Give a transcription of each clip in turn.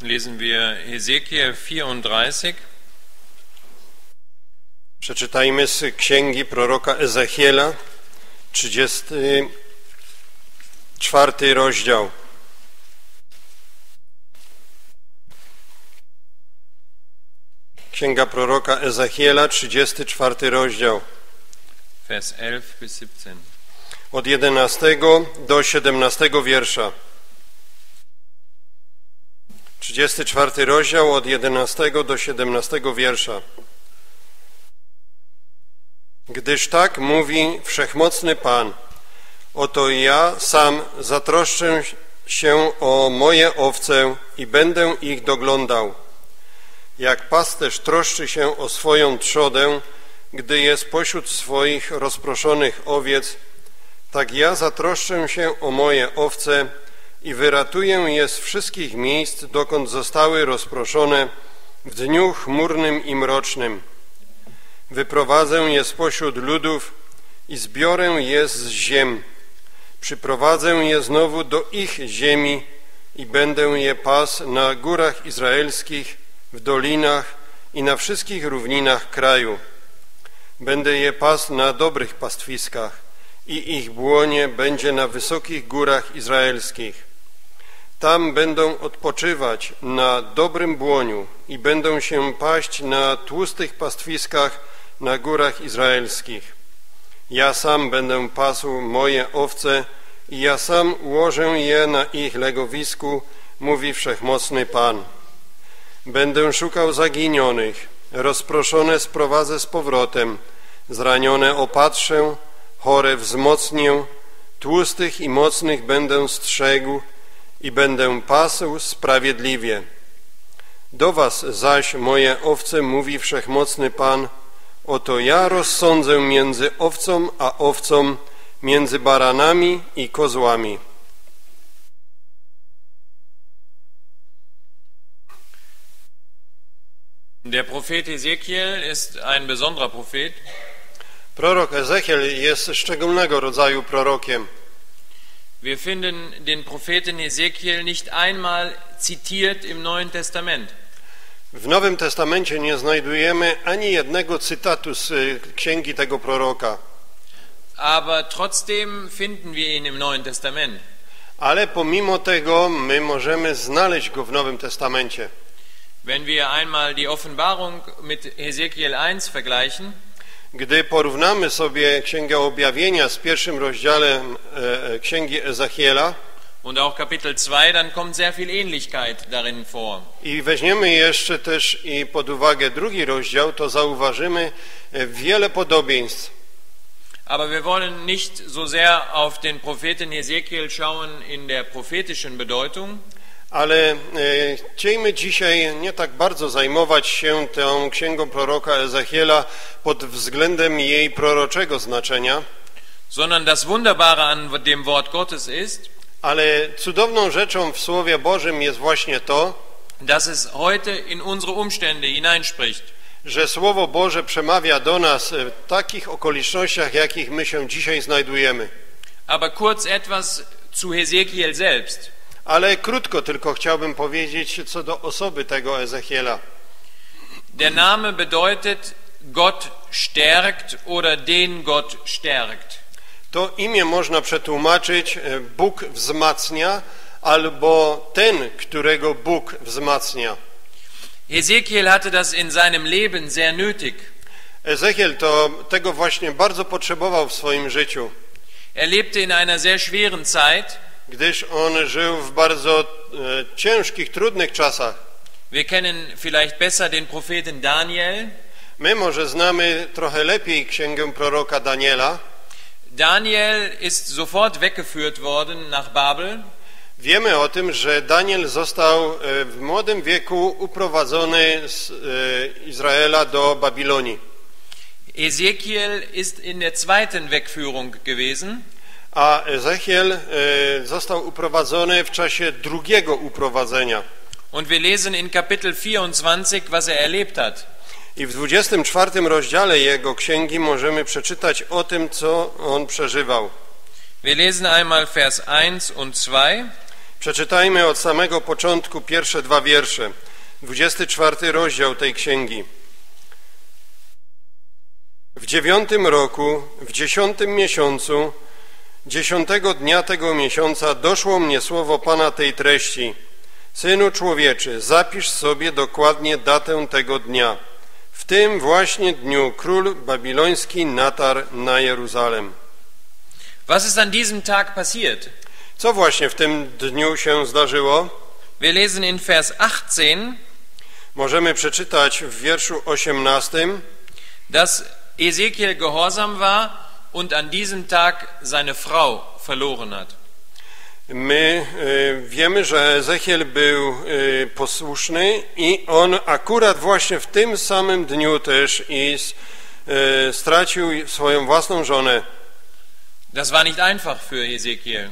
lesen wir Hesekiel 34. Przeczytajmy z księgi proroka Ezechiela, 34 rozdział. Księga proroka Ezechiela, 34 rozdział. Vers 11 bis 17. Od 11 do 17 wiersza. 34 rozdział od 11 do 17 wiersza. Gdyż tak mówi wszechmocny Pan, oto ja sam zatroszczę się o moje owce i będę ich doglądał. Jak pasterz troszczy się o swoją trzodę, gdy jest pośród swoich rozproszonych owiec, tak ja zatroszczę się o moje owce i wyratuję je z wszystkich miejsc, dokąd zostały rozproszone w dniu chmurnym i mrocznym. Wyprowadzę je spośród ludów i zbiorę je z ziem. Przyprowadzę je znowu do ich ziemi i będę je pas na górach izraelskich, w dolinach i na wszystkich równinach kraju. Będę je pas na dobrych pastwiskach i ich błonie będzie na wysokich górach izraelskich. Tam będą odpoczywać na dobrym błoniu i będą się paść na tłustych pastwiskach na górach izraelskich. Ja sam będę pasł moje owce i ja sam ułożę je na ich legowisku, mówi Wszechmocny Pan. Będę szukał zaginionych, rozproszone sprowadzę z powrotem, zranione opatrzę, chore wzmocnię, tłustych i mocnych będę strzegł i będę pasł sprawiedliwie. Do was zaś, moje owce, mówi Wszechmocny Pan, oto ja rozsądzę między owcą a owcą, między baranami i kozłami. Der Prophet Hesekiel ist ein besonderer Prophet. Prorok Ezechiel jest szczególnego rodzaju prorokiem. Wir finden den Propheten Hesekiel nicht einmal zitiert im Neuen Testament. W Nowym Testamencie nie znajdujemy ani jednego cytatu z y, księgi tego proroka, Aber trotzdem finden wir ihn im Neuen Testament. ale pomimo tego my możemy znaleźć go w Nowym Testamencie. Wenn wir einmal die Offenbarung mit Hesekiel 1 vergleichen, Gdy porównamy sobie Księgę Objawienia z pierwszym rozdziałem e, e, Księgi Ezechiela und auch Kapitel 2, dann kommt sehr viel Ähnlichkeit darin vor. i weźmiemy jeszcze też i pod uwagę drugi rozdział, to zauważymy e, wiele podobieństw. Aber wir wollen nicht so sehr auf den Propheten Hesekiel schauen in der prophetischen Bedeutung, Ale e, chciejmy dzisiaj nie tak bardzo zajmować się tą księgą proroka Ezechiela pod względem jej proroczego znaczenia, sondern das Wunderbare an dem Wort Gottes ist, ale cudowną rzeczą w Słowie Bożym jest właśnie to, dass es heute in unsere Umstände hineinspricht. że Słowo Boże przemawia do nas w takich okolicznościach, jakich my się dzisiaj znajdujemy. Aber kurz etwas zu Hesekiel selbst. Ale krótko tylko chciałbym powiedzieć co do osoby tego Ezechiela. Der Name bedeutet Gott stärkt oder den Gott stärkt. To imię można przetłumaczyć e, Bóg wzmacnia albo ten, którego Bóg wzmacnia. Hesekiel hatte das in seinem Leben sehr nötig. Ezechiel to tego właśnie bardzo potrzebował w swoim życiu, Er lebte in einer sehr schweren Zeit. Gdyż on żył w bardzo e, ciężkich, trudnych czasach. Wir kennen vielleicht besser den Propheten Daniel. My może znamy trochę lepiej księgę proroka Daniela. Daniel ist sofort weggeführt worden nach Babel. Wiemy o tym, że Daniel został e, w młodym wieku uprowadzony z e, Izraela do Babilonii. Ezekiel ist in der zweiten Wegführung gewesen. A Ezechiel e, został uprowadzony w czasie drugiego uprowadzenia. Und wir lesen in Kapitel 24, was er erlebt hat. I w 24 rozdziale jego księgi możemy przeczytać o tym, co on przeżywał. Wir lesen einmal Vers 1 und 2. Przeczytajmy od samego początku pierwsze dwa wiersze. 24 rozdział tej księgi. W dziewiątym roku, w dziesiątym miesiącu, dziesiątego dnia tego miesiąca doszło mnie słowo Pana tej treści. Synu człowieczy, zapisz sobie dokładnie datę tego dnia. W tym właśnie dniu król babiloński natarł na Jeruzalem. Was ist an diesem Tag passiert? Co właśnie w tym dniu się zdarzyło? Wir lesen in Vers 18, Możemy przeczytać w wierszu 18, dass Ezekiel gehorsam war und an diesem Tag seine Frau verloren hat. My y, wiemy, że Ezechiel był y, posłuszny i on akurat właśnie w tym samym dniu też i y, stracił swoją własną żonę. Das war nicht einfach für Ezekiel.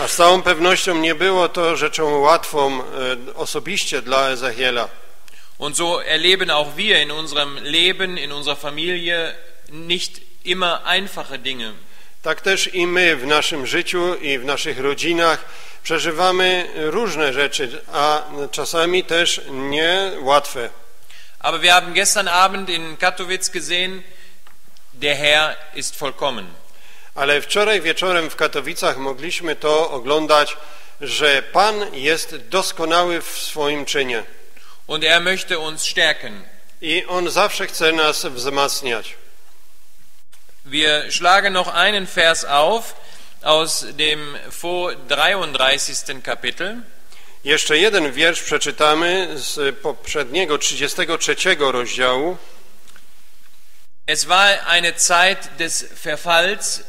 A z całą pewnością nie było to rzeczą łatwą y, osobiście dla Ezechiela. Und so erleben auch wir in unserem Leben, in unserer Familie nicht immer einfache Dinge. Tak też i my w naszym życiu i w naszych rodzinach przeżywamy różne rzeczy, a czasami też niełatwe. Aber wir haben gestern Abend in Katowice gesehen, der Herr ist vollkommen. Ale wczoraj wieczorem w Katowicach mogliśmy to oglądać, że Pan jest doskonały w swoim czynie Und er möchte uns stärken. i On zawsze chce nas wzmacniać. Wir schlagen noch einen Vers auf aus dem vor 33. Kapitel. Jeszcze jeden wiersz przeczytamy z poprzedniego 33 rozdziału. Es war eine Zeit des Verfalls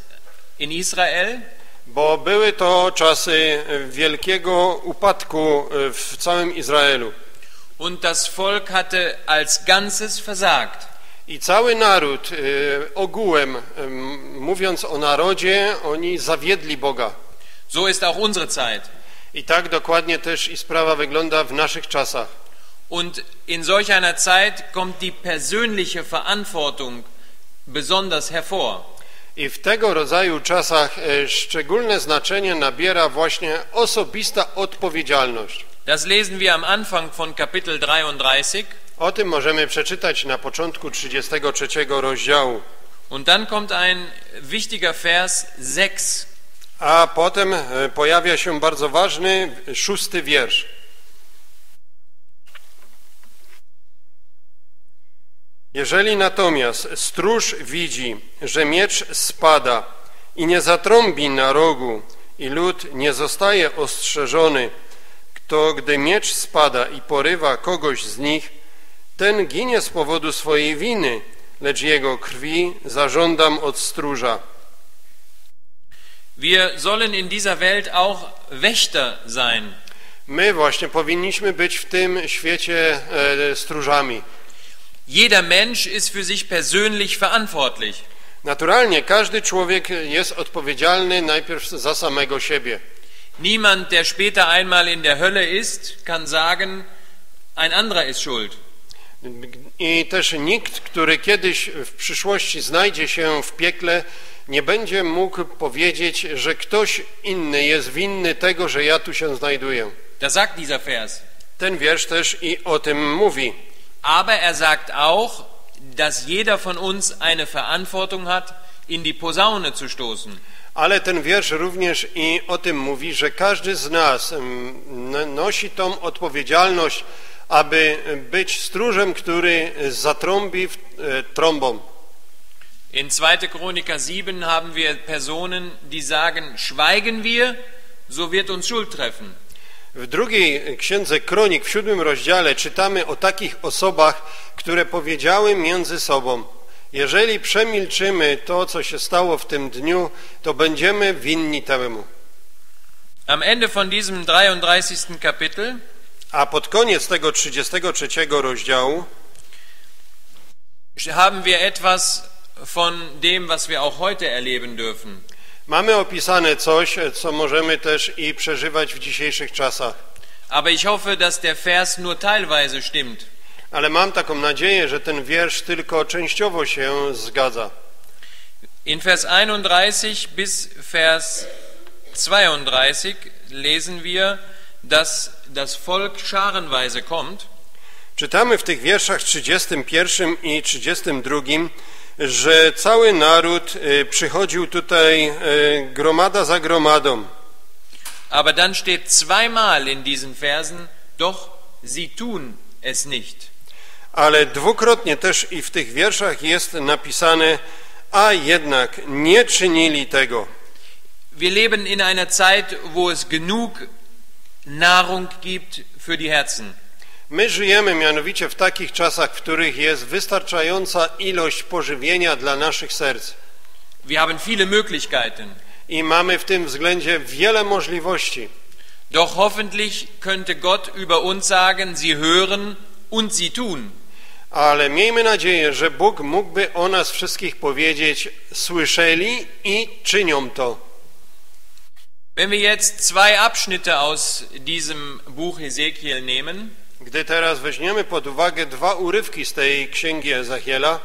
in Israel. Bo były to czasy wielkiego upadku w całym Izraelu. Und das Volk hatte als Ganzes versagt. I cały naród e, ogółem, em, mówiąc o narodzie, oni zawiedli Boga. So ist auch unsere Zeit. I tak dokładnie też i sprawa wygląda w naszych czasach. Und in solch einer Zeit kommt die persönliche Verantwortung besonders hervor. I w tego rodzaju czasach e, szczególne znaczenie nabiera właśnie osobista odpowiedzialność. Das lesen wir am Anfang von Kapitel 33. O tym możemy przeczytać na początku 33 rozdziału. Und dann kommt ein wichtiger Vers 6. A potem e, pojawia się bardzo ważny szósty wiersz. Jeżeli natomiast stróż widzi, że miecz spada i nie zatrąbi na rogu i lud nie zostaje ostrzeżony, to gdy miecz spada i porywa kogoś z nich, ten ginie z powodu swojej winy, lecz jego krwi zażądam od stróża. Wir sollen in dieser Welt auch Wächter sein. My właśnie powinniśmy być w tym świecie e, stróżami. Jeder Mensch ist für sich persönlich verantwortlich. Naturalnie każdy człowiek jest odpowiedzialny najpierw za samego siebie. Niemand, der später einmal in der Hölle ist, kann sagen, ein anderer ist schuld. I też nikt, który kiedyś w przyszłości znajdzie się w piekle, nie będzie mógł powiedzieć, że ktoś inny jest winny tego, że ja tu się znajduję. Das sagt dieser Vers. Ten wiersz też i o tym mówi. Aber er sagt auch, dass jeder von uns eine Verantwortung hat, in die Posaune zu stoßen. Ale ten wiersz również i o tym mówi, że każdy z nas mm, nosi tą odpowiedzialność, aby być stróżem, który zatrąbi w- e, trąbą. In 2. Chroniker 7 haben wir Personen, die sagen, schweigen wir, so wird uns Schuld treffen. W drugiej księdze Kronik, w siódmym rozdziale, czytamy o takich osobach, które powiedziały między sobą: Jeżeli przemilczymy to, co się stało w tym dniu, to będziemy winni temu. Am Ende von diesem 33. Kapitel A pod koniec tego 33 rozdziału haben wir etwas von dem, was wir auch heute erleben dürfen. mamy opisane coś, co możemy też i przeżywać w dzisiejszych czasach. Aber ich hoffe, dass der Vers nur teilweise stimmt. Ale mam taką nadzieję, że ten wiersz tylko częściowo się zgadza. In Vers 31 bis Vers 32 lesen wir, dass das Volk scharenweise kommt, Czytamy w tych wierszach 31 i 32, że cały naród y, przychodził tutaj y, gromada za gromadą. aber dann steht zweimal in diesen Versen, doch sie tun es nicht. Ale dwukrotnie też i w tych wierszach jest napisane, a jednak nie czynili tego. Wir leben in einer Zeit, wo es genug Nahrung gibt für die Herzen. My żyjemy mianowicie w takich czasach, w których jest wystarczająca ilość pożywienia dla naszych serc. Wir haben viele Möglichkeiten. I mamy w tym względzie wiele możliwości. Doch hoffentlich könnte Gott über uns sagen, sie hören und sie tun. Ale miejmy nadzieję, że Bóg mógłby o nas wszystkich powiedzieć, słyszeli i czynią to. Wenn wir jetzt zwei Abschnitte aus diesem Buch Ezekiel nehmen, Gdy teraz weźmiemy pod uwagę dwa urywki z tej księgi Ezechiela,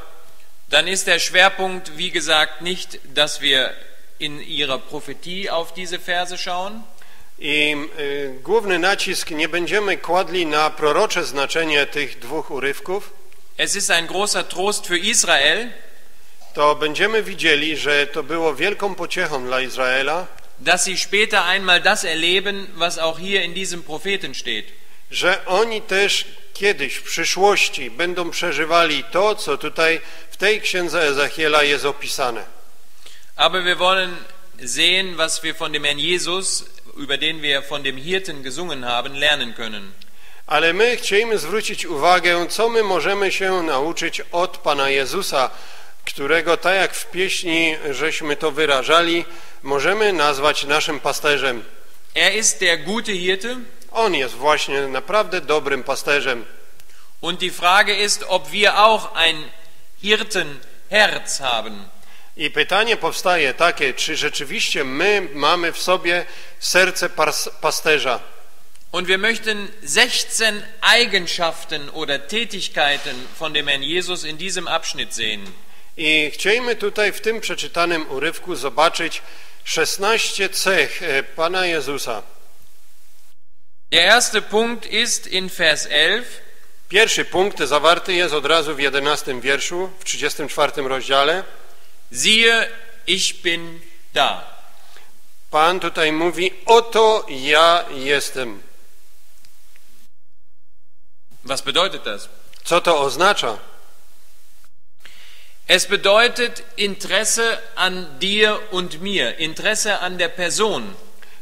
dann ist der Schwerpunkt, wie gesagt, nicht, dass wir in ihrer Prophetie auf diese Verse schauen, i y, główny nacisk nie będziemy kładli na prorocze znaczenie tych dwóch urywków, Es ist ein großer Trost für Israel, to będziemy widzieli, że to było wielką pociechą dla Izraela, dass sie später einmal das erleben, was auch hier in diesem Propheten steht. że oni też kiedyś w przyszłości będą przeżywali to, co tutaj w tej księdze Ezechiela jest opisane. Aber wir wollen sehen, was wir von dem Herrn Jesus, über den wir von dem Hirten gesungen haben, lernen können. Ale my chcielibyśmy zwrócić uwagę, co my możemy się nauczyć od Pana Jezusa, którego, tak jak w pieśni żeśmy to wyrażali, możemy nazwać naszym pasterzem. Er ist der gute Hirte On jest właśnie naprawdę dobrym pasterzem. und die Frage ist, ob wir auch ein Hirtenherz haben. I pytanie powstaje takie, czy rzeczywiście my mamy w sobie serce pas pasterza. Und wir möchten 16 Eigenschaften oder Tätigkeiten von dem Herrn Jesus in diesem Abschnitt sehen. I chcielibyśmy tutaj w tym przeczytanym urywku zobaczyć 16 cech e, Pana Jezusa. Der erste Punkt ist in Vers 11, Pierwszy punkt zawarty jest od razu w 11 wierszu, w 34 rozdziale. siehe, ich bin da. Pan tutaj mówi, oto ja jestem. Was bedeutet das? Co to oznacza? Es bedeutet Interesse an dir und mir, Interesse an der Person.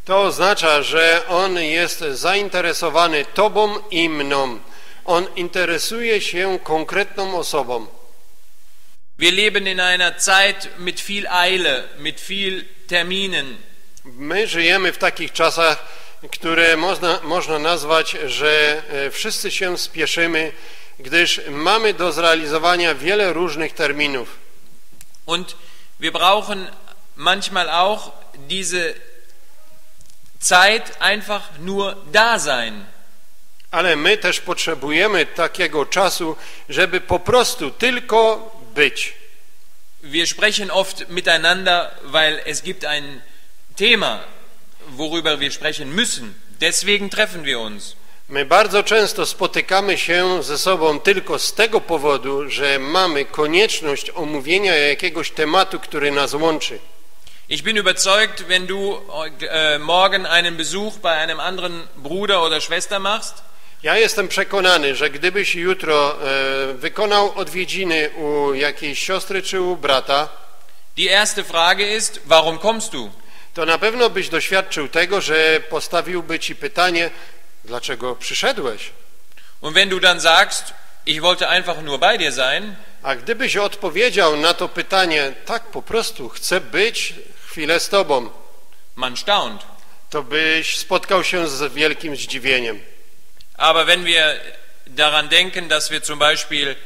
To oznacza, że On jest zainteresowany Tobą i mną. On interesuje się konkretną osobą. Wir leben in einer Zeit mit viel Eile, mit viel Terminen. My żyjemy w takich czasach, które można, można nazwać, że e, wszyscy się spieszymy, gdyż mamy do zrealizowania wiele różnych terminów. Und wir brauchen manchmal auch diese Zeit einfach nur da sein. Ale my też potrzebujemy takiego czasu, żeby po prostu tylko być. Wir sprechen oft miteinander, weil es gibt ein Thema, worüber wir sprechen müssen. Deswegen treffen wir uns. My bardzo często spotykamy się ze sobą tylko z tego powodu, że mamy konieczność omówienia jakiegoś tematu, który nas łączy. Ich bin überzeugt, wenn du äh, morgen einen Besuch bei einem anderen Bruder oder Schwester machst, Ja jestem przekonany, że gdybyś jutro e, wykonał odwiedziny u jakiejś siostry czy u brata, die erste Frage ist, warum kommst du? to na pewno byś doświadczył tego, że postawiłby ci pytanie, dlaczego przyszedłeś? Und wenn du dann sagst, ich wollte einfach nur bei dir sein, A gdybyś odpowiedział na to pytanie, tak po prostu chcę być chwilę z tobą, man staunt. to byś spotkał się z wielkim zdziwieniem. Aber wenn wir daran denken, dass wir zum Beispiel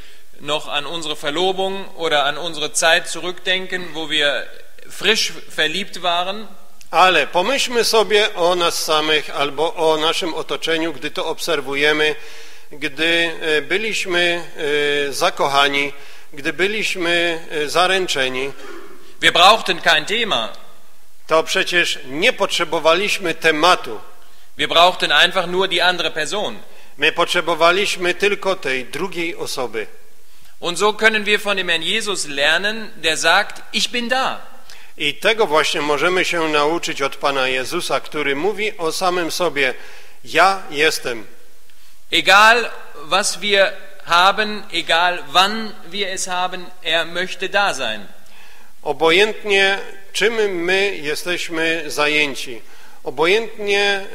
noch an unsere Verlobung oder an unsere Zeit zurückdenken, wo wir frisch verliebt waren, Ale pomyślmy sobie o nas samych albo o naszym otoczeniu, gdy to obserwujemy, gdy e, byliśmy e, zakochani, gdy byliśmy e, zaręczeni, wir brauchten kein Thema. to przecież nie potrzebowaliśmy tematu. Wir brauchten einfach nur die andere Person. My potrzebowaliśmy tylko tej drugiej osoby. Und so können wir von dem Herrn Jesus lernen, der sagt, ich bin da. I tego właśnie możemy się nauczyć od Pana Jezusa, który mówi o samym sobie: Ja jestem. Egal, was wir haben, egal wann wir es haben, er möchte da sein. Obojętnie czym my jesteśmy zajęci, obojętnie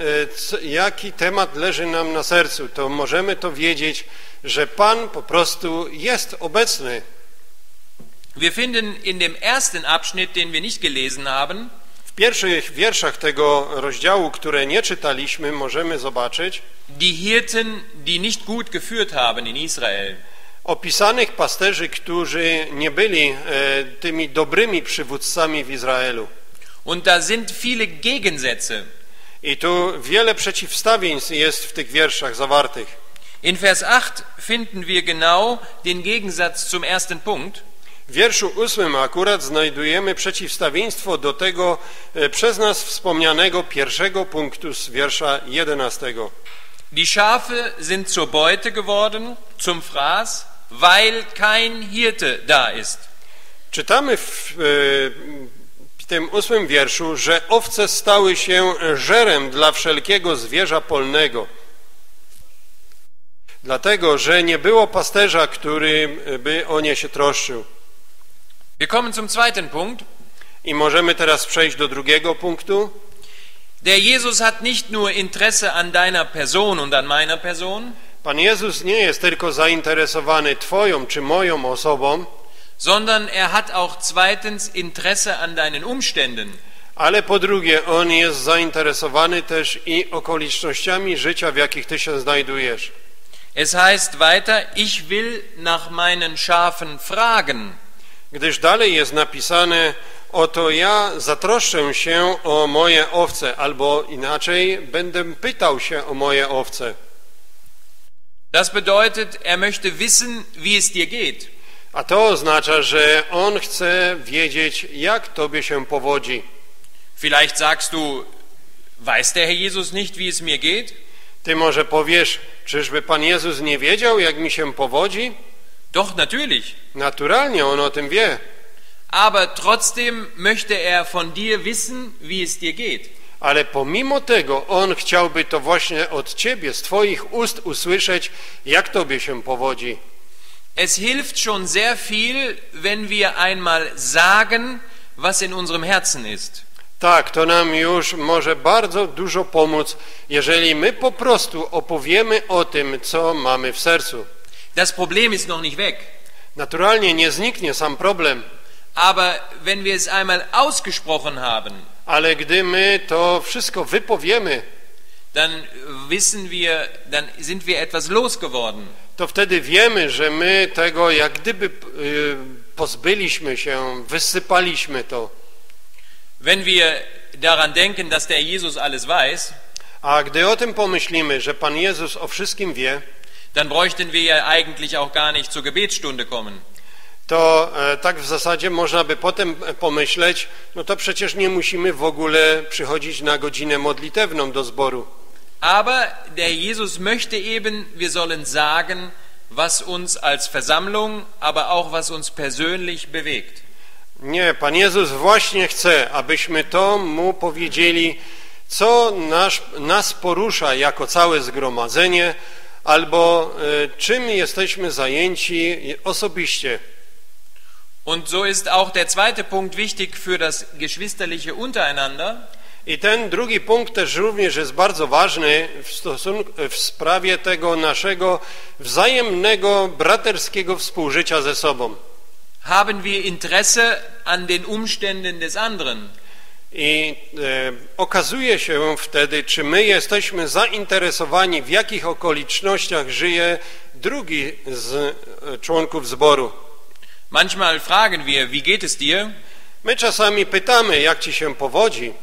e, jaki temat leży nam na sercu, to możemy to wiedzieć, że Pan po prostu jest obecny. Wir finden in dem ersten Abschnitt, den wir nicht gelesen haben, W pierwszych wierszach tego rozdziału, które nie czytaliśmy, możemy zobaczyć die Hirten, die nicht gut geführt haben in Israel. opisanych pasterzy, którzy nie byli e, tymi dobrymi przywódcami w Izraelu. Und da sind viele Gegensätze. I tu wiele przeciwstawieństw jest w tych wierszach zawartych. In Vers 8 finden wir genau den Gegensatz zum ersten Punkt. W wierszu ósmym akurat znajdujemy przeciwstawieństwo do tego e, przez nas wspomnianego pierwszego punktu z wiersza jedenastego. Die Schafe sind zur Beute geworden, zum Fraß, weil kein Hirte da ist. Czytamy w, e, w tym ósmym wierszu, że owce stały się żerem dla wszelkiego zwierza polnego. Dlatego, że nie było pasterza, który by o nie się troszczył. Wir kommen zum zweiten Punkt. I możemy teraz przejść do drugiego punktu. Der Jesus hat nicht nur Interesse an deiner Person und an meiner Person, Pan Jezus nie jest tylko zainteresowany Twoją czy moją osobą, sondern er hat auch zweitens Interesse an deinen Umständen. ale po drugie, On jest zainteresowany też i okolicznościami życia, w jakich Ty się znajdujesz. Es heißt weiter, ich will nach meinen Schafen fragen. Gdyż dalej jest napisane, oto ja zatroszczę się o moje owce, albo inaczej, będę pytał się o moje owce. Das bedeutet, er möchte wissen, wie es dir geht. A to oznacza, że On chce wiedzieć, jak Tobie się powodzi. Vielleicht sagst du, weiß der Herr Jesus nicht, wie es mir geht? Ty może powiesz, czyżby Pan Jezus nie wiedział, jak mi się powodzi? Doch, natürlich. Naturalnie On o tym wie, Aber trotzdem möchte er von dir wissen, wie es dir geht. ale pomimo tego On chciałby to właśnie od Ciebie, z Twoich ust usłyszeć, jak Tobie się powodzi. Es hilft schon sehr viel, wenn wir einmal sagen, was in unserem Herzen ist. Tak, to nam już może bardzo dużo pomóc, jeżeli my po prostu opowiemy o tym, co mamy w sercu. Das Problem ist noch nicht weg. Naturalnie nie zniknie sam problem, Aber wenn wir es einmal ausgesprochen haben, ale gdy my to wszystko wypowiemy, dann wissen wir, dann sind wir etwas losgeworden. to wtedy wiemy, że my tego jak gdyby pozbyliśmy się, wysypaliśmy to. Wenn wir daran denken, dass der Jesus alles weiß, A gdy o tym pomyślimy, że Pan Jezus o wszystkim wie, dann bräuchten wir ja eigentlich auch gar nicht zur Gebetsstunde kommen. to e, tak w zasadzie można by potem pomyśleć, no to przecież nie musimy w ogóle przychodzić na godzinę modlitewną do zboru. Aber der Jesus möchte eben, wir sollen sagen, was uns als Versammlung, aber auch was uns persönlich bewegt. Nie, Pan Jezus właśnie chce, abyśmy to Mu powiedzieli, co nasz, nas porusza jako całe zgromadzenie, albo e, czym jesteśmy zajęci osobiście. Und so ist auch der zweite Punkt wichtig für das geschwisterliche Untereinander. I ten drugi punkt też również jest bardzo ważny w, stosunku, w sprawie tego naszego wzajemnego, braterskiego współżycia ze sobą. Haben wir Interesse an den Umständen des anderen? I e, okazuje się wtedy, czy my jesteśmy zainteresowani, w jakich okolicznościach żyje drugi z e, członków zboru. Manchmal fragen wir, wie geht es dir? My czasami pytamy, jak ci się powodzi,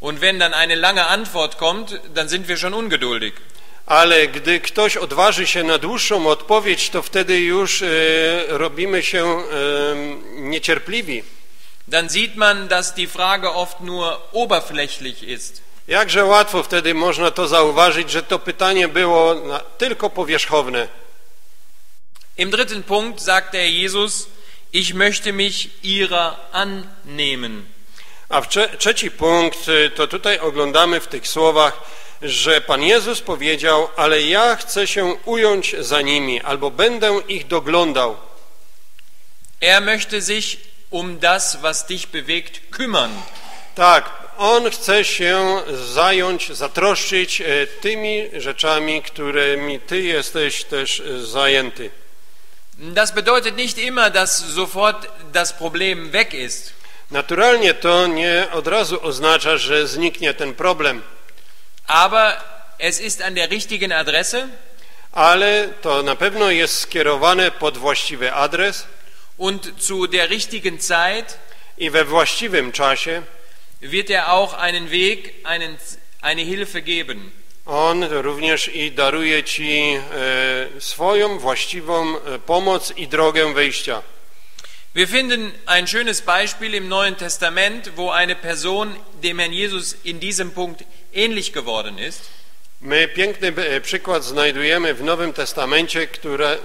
Und wenn dann eine lange Antwort kommt, dann sind wir schon ungeduldig. ale gdy ktoś odważy się na dłuższą odpowiedź, to wtedy już e, robimy się e, niecierpliwi. Dann sieht man, dass die Frage oft nur oberflächlich ist. Jakże łatwo wtedy można to zauważyć, że to pytanie było na, tylko powierzchowne. Im dritten Punkt sagt der Jesus, ich möchte mich ihrer annehmen. A w trze trzeci punkt y, to tutaj oglądamy w tych słowach, że Pan Jezus powiedział, ale ja chcę się ująć za nimi, albo będę ich doglądał. Er möchte sich um das, was dich bewegt, kümmern. Tak, On chce się zająć, zatroszczyć e, tymi rzeczami, którymi Ty jesteś też e, zajęty. Das bedeutet nicht immer, dass sofort das Problem weg ist. Naturalnie to nie od razu oznacza, że zniknie ten problem, Aber es ist an der richtigen Adresse ale to na pewno jest skierowane pod właściwy adres und zu der richtigen Zeit i we właściwym czasie wird er auch einen Weg, einen, eine Hilfe geben. On również i daruje Ci e, swoją właściwą e, pomoc i drogę wyjścia. Wir finden ein schönes Beispiel im Neuen Testament, wo eine Person dem Herrn Jesus in diesem Punkt ähnlich geworden ist. My piękny e, przykład znajdujemy w Nowym Testamencie, które,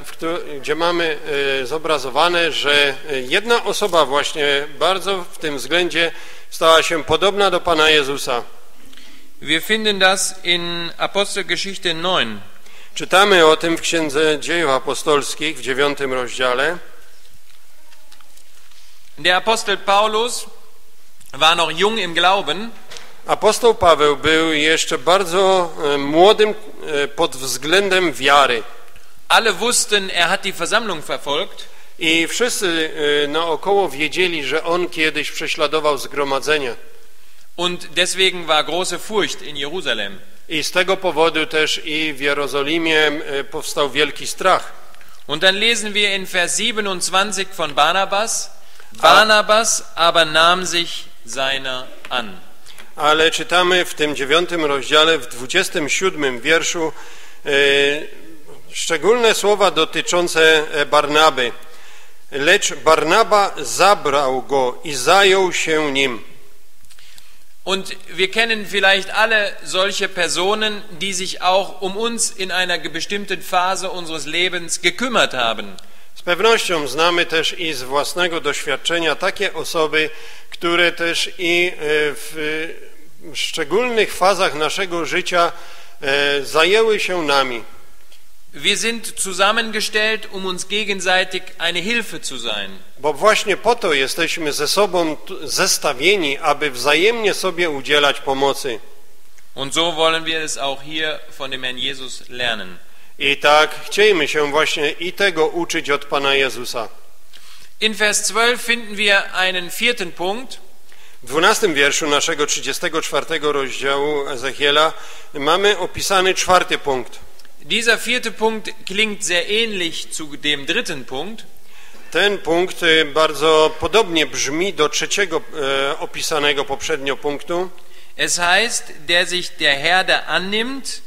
gdzie mamy e, zobrazowane, że e, jedna osoba właśnie bardzo w tym względzie stała się podobna do Pana Jezusa. Wir finden das in Apostelgeschichte 9. Czytamy o tym w Księdze Dziejów Apostolskich w dziewiątym rozdziale. Der Apostel Paulus war noch jung im Glauben Apostoł Paweł był jeszcze bardzo e, młodym e, pod względem wiary. Alle wussten, er hat die Versammlung verfolgt. I wszyscy e, naokoło wiedzieli, że on kiedyś prześladował zgromadzenie. Und deswegen war große Furcht in Jerusalem. I z tego powodu też i w Jerozolimie powstał wielki strach. Und dann lesen wir in Vers 27 von Barnabas, Barnabas aber nahm sich seiner an. Ale czytamy w tym dziewiątym rozdziale, w dwudziestym siódmym wierszu e, szczególne słowa dotyczące e, Barnaby. Lecz Barnaba zabrał go i zajął się nim. Und wir kennen vielleicht alle solche Personen, die sich auch um uns in einer bestimmten Phase unseres Lebens gekümmert haben. Pewnością znamy też i z własnego doświadczenia takie osoby, które też i e, w szczególnych fazach naszego życia e, zajęły się nami. Wir sind zusammengestellt, um uns gegenseitig eine Hilfe zu sein. Bo właśnie po to jesteśmy ze sobą zestawieni, aby wzajemnie sobie udzielać pomocy. Und so wollen wir es auch hier von dem Herrn Jesus lernen. I tak chciejmy się właśnie i tego uczyć od Pana Jezusa. In Vers 12 finden wir einen vierten Punkt. W 12 wierszu naszego 34 rozdziału Ezechiela mamy opisany czwarty punkt. Dieser vierte Punkt klingt sehr ähnlich zu dem dritten Punkt. Ten punkt y, bardzo podobnie brzmi do trzeciego e, opisanego poprzednio punktu. Es heißt, der sich der Herde annimmt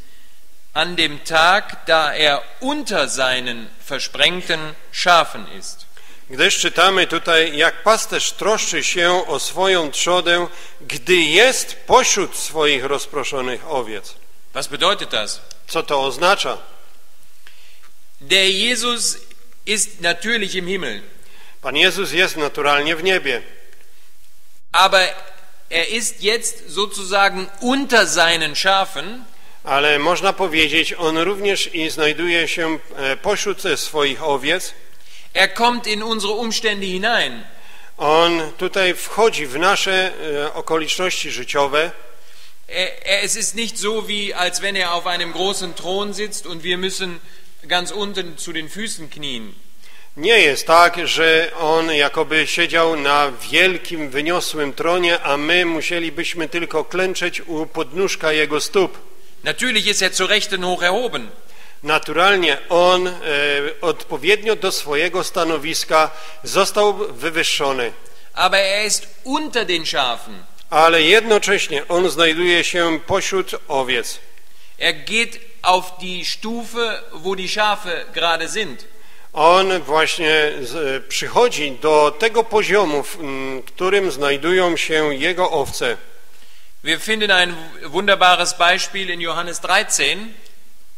an dem Tag, da er unter seinen versprengten Schafen ist. Gdyż czytamy tutaj, jak pasterz troszczy się o swoją trzodę, gdy jest pośród swoich rozproszonych owiec. Was bedeutet das? Co to oznacza? Der Jesus ist natürlich im Himmel, Pan Jezus jest naturalnie w niebie, aber er ist jetzt sozusagen unter seinen Schafen ale można powiedzieć, on również i znajduje się e, pośród swoich owiec. Er kommt in unsere Umstände hinein. On tutaj wchodzi w nasze e, okoliczności życiowe. Er, er, es ist nicht so, wie als wenn er auf einem großen Thron sitzt und wir müssen ganz unten zu den Füßen knien. Nie jest tak, że on jakoby siedział na wielkim, wyniosłym tronie, a my musielibyśmy tylko klęczeć u podnóżka jego stóp. Natürlich ist er zu Rechten hoch erhoben, Naturalnie on e, odpowiednio do swojego stanowiska został wywyższony, aber er ist unter den Schafen. ale jednocześnie on znajduje się pośród owiec. Er geht auf die Stufe, wo die Schafe gerade sind. On właśnie z, przychodzi do tego poziomu, w którym znajdują się jego owce. Wir finden ein wunderbares Beispiel in Johannes 13.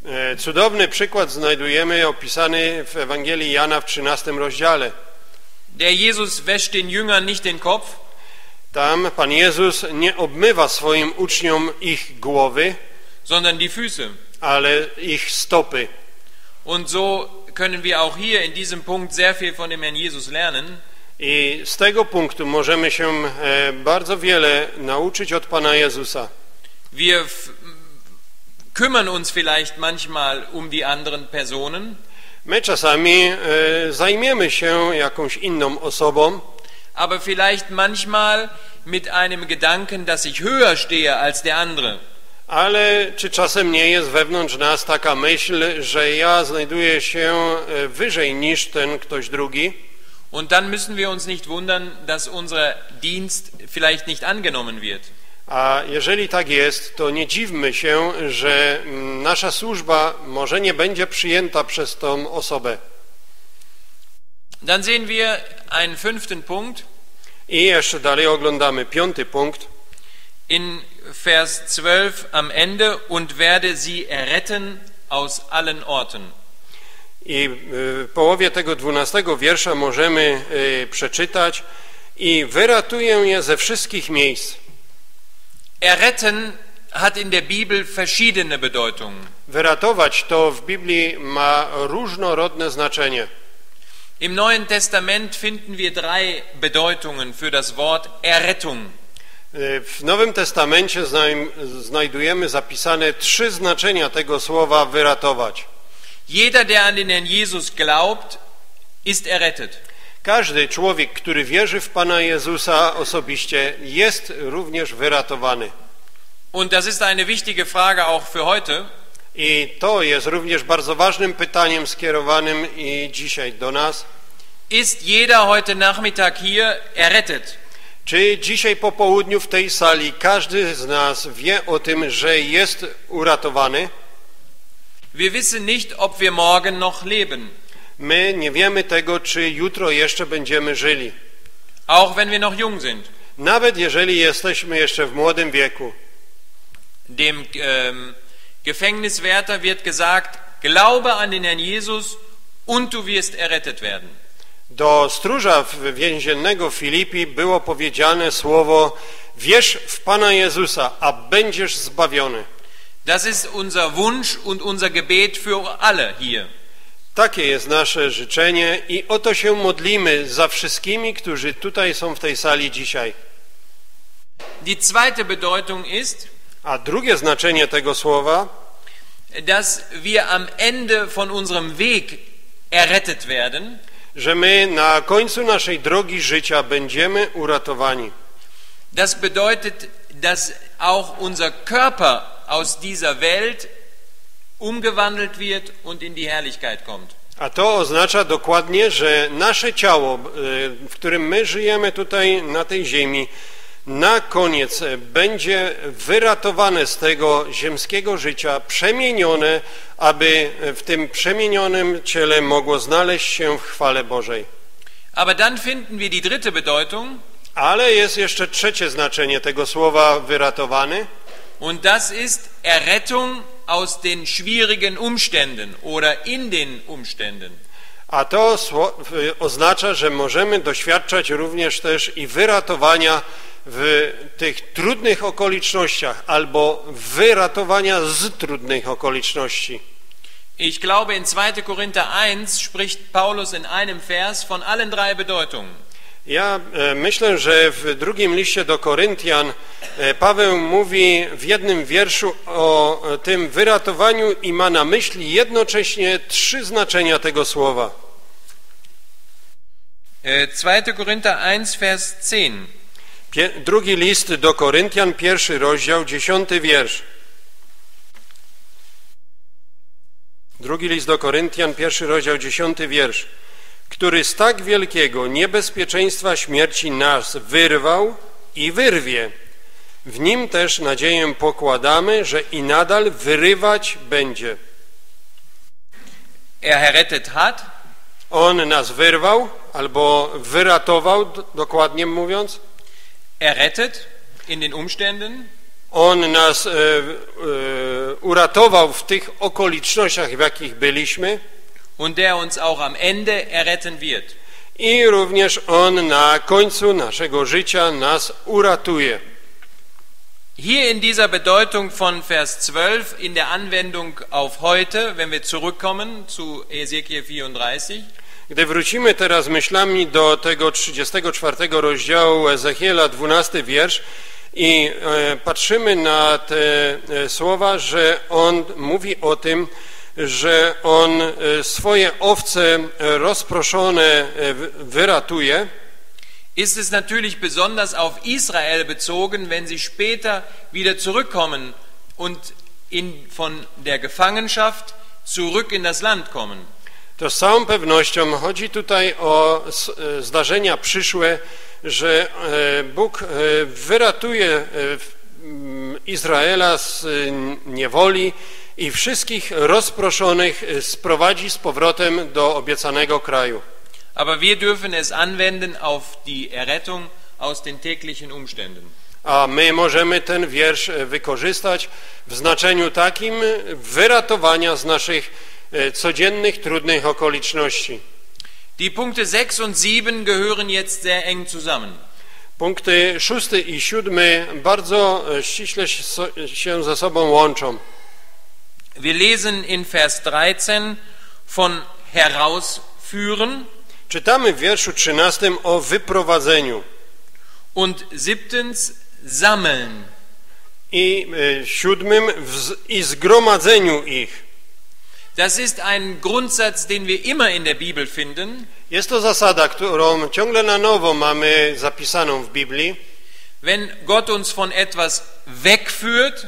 E, Cudowny przykład znajdujemy opisany w Ewangelii Jana w 13 rozdziale. Der Jesus wäscht den Jüngern nicht den Kopf, Tam Pan Jezus nie obmywa swoim uczniom ich głowy, sondern die Füße. ale ich stopy. Und so können wir auch hier in diesem Punkt sehr viel von dem Herrn Jesus lernen. I z tego punktu możemy się e, bardzo wiele nauczyć od Pana Jezusa. Wir kümmern uns vielleicht manchmal um die anderen Personen, My czasami e, zajmiemy się jakąś inną osobą, aber vielleicht manchmal mit einem Gedanken, dass ich höher stehe als der andere. ale czy czasem nie jest wewnątrz nas taka myśl, że ja znajduję się e, wyżej niż ten ktoś drugi? Und dann müssen wir uns nicht wundern, dass unser Dienst vielleicht nicht angenommen wird. A jeżeli tak jest, to nie dziwmy się, że mm, nasza służba może nie będzie przyjęta przez tą osobę. Dann sehen wir einen fünften Punkt I jeszcze dalej oglądamy piąty punkt. in Vers 12 am Ende und werde sie erretten aus allen Orten. I y, w połowie tego dwunastego wiersza możemy y, przeczytać i wyratuję je ze wszystkich miejsc. Erretten hat in der Bibel verschiedene Bedeutungen. Wyratować to w Biblii ma różnorodne znaczenie. Im Neuen Testament finden wir drei Bedeutungen für das Wort Errettung. Y, W Nowym Testamencie znaj- znajdujemy zapisane trzy znaczenia tego słowa wyratować. Jeder, der an den Herrn Jesus glaubt, ist errettet. Każdy człowiek, który wierzy w Pana Jezusa osobiście, jest również wyratowany. Und das ist eine wichtige Frage auch für heute. I to jest również bardzo ważnym pytaniem skierowanym i dzisiaj do nas. Ist jeder heute Nachmittag hier errettet? Czy dzisiaj po południu w tej sali każdy z nas wie o tym, że jest uratowany? Wir wissen nicht, ob wir morgen noch leben, My nie wiemy tego, czy jutro jeszcze będziemy żyli. auch wenn wir noch jung sind. Nawet jeżeli jesteśmy jeszcze w młodym wieku. Dem ähm, Gefängniswärter wird gesagt, glaube an den Herrn Jesus und du wirst errettet werden. Do stróża więziennego Filipi było powiedziane słowo wierz w Pana Jezusa, a będziesz zbawiony. Das ist unser Wunsch und unser Gebet für alle hier. Takie jest nasze życzenie i o to się modlimy za wszystkimi, którzy tutaj są w tej sali dzisiaj. Die zweite Bedeutung ist, A drugie znaczenie tego słowa, dass wir am Ende von unserem Weg errettet werden. że my na końcu naszej drogi życia będziemy uratowani. Das bedeutet, dass auch unser Körper aus dieser Welt umgewandelt wird und in die Herrlichkeit kommt. A to oznacza dokładnie, że nasze ciało, y, w którym my żyjemy tutaj na tej ziemi, na koniec e, będzie wyratowane z tego ziemskiego życia, przemienione, aby w tym przemienionym ciele mogło znaleźć się w chwale Bożej. Aber dann finden wir die dritte Bedeutung Ale jest jeszcze trzecie znaczenie tego słowa wyratowany, und das ist Errettung aus den schwierigen Umständen oder in den Umständen. a to w- oznacza, że możemy doświadczać również też i wyratowania w tych trudnych okolicznościach albo wyratowania z trudnych okoliczności. Ich glaube, in 2. Korinther 1 spricht Paulus in einem Vers von allen drei Bedeutungen. Ja e, myślę, że w drugim liście do Koryntian e, Paweł mówi w jednym wierszu o e, tym wyratowaniu i ma na myśli jednocześnie trzy znaczenia tego słowa. Äh, 2. Korinther 1, Vers 10. Pie, drugi list do Koryntian, pierwszy rozdział, dziesiąty wiersz. Drugi list do Koryntian, pierwszy rozdział, dziesiąty wiersz. Który z tak wielkiego niebezpieczeństwa śmierci nas wyrwał i wyrwie. W nim też nadzieję pokładamy, że i nadal wyrywać będzie. Er errettet hat, On nas wyrwał, albo wyratował, dokładnie mówiąc, errettet in den Umständen On nas e, e, uratował w tych okolicznościach, w jakich byliśmy und der uns auch am Ende erretten wird. i również On na końcu naszego życia nas uratuje. Hier in dieser Bedeutung von Vers 12 in der Anwendung auf heute, wenn wir zurückkommen zu Ezekiel 34, Gdy wrócimy teraz myślami do tego 34 rozdziału Ezechiela, 12 wiersz i e, patrzymy na te e, słowa, że on mówi o tym, że on e, swoje owce e, rozproszone e, wy- wyratuje, ist es natürlich besonders auf Israel bezogen, wenn sie später wieder zurückkommen und in, von der Gefangenschaft zurück in das Land kommen. To z całą pewnością chodzi tutaj o zdarzenia przyszłe, że Bóg wyratuje Izraela z niewoli i wszystkich rozproszonych e, sprowadzi z powrotem do obiecanego kraju. Aber wir dürfen es anwenden auf die Errettung aus den täglichen Umständen. A my możemy ten wiersz e, wykorzystać w znaczeniu takim wyratowania z naszych e, codziennych, trudnych okoliczności. Die Punkte 6 und 7 gehören jetzt sehr eng zusammen. Punkty szósty i siódmy bardzo ściśle się ze sobą łączą. Wir lesen in Vers 13 von herausführen Czytamy w wierszu trzynastym o wyprowadzeniu und siebtens sammeln. i e, siódmym wz- i zgromadzeniu ich. Das ist ein Grundsatz, den wir immer in der Bibel finden. Jest to zasada, którą ciągle na nowo mamy zapisaną w Biblii. Wenn Gott uns von etwas wegführt,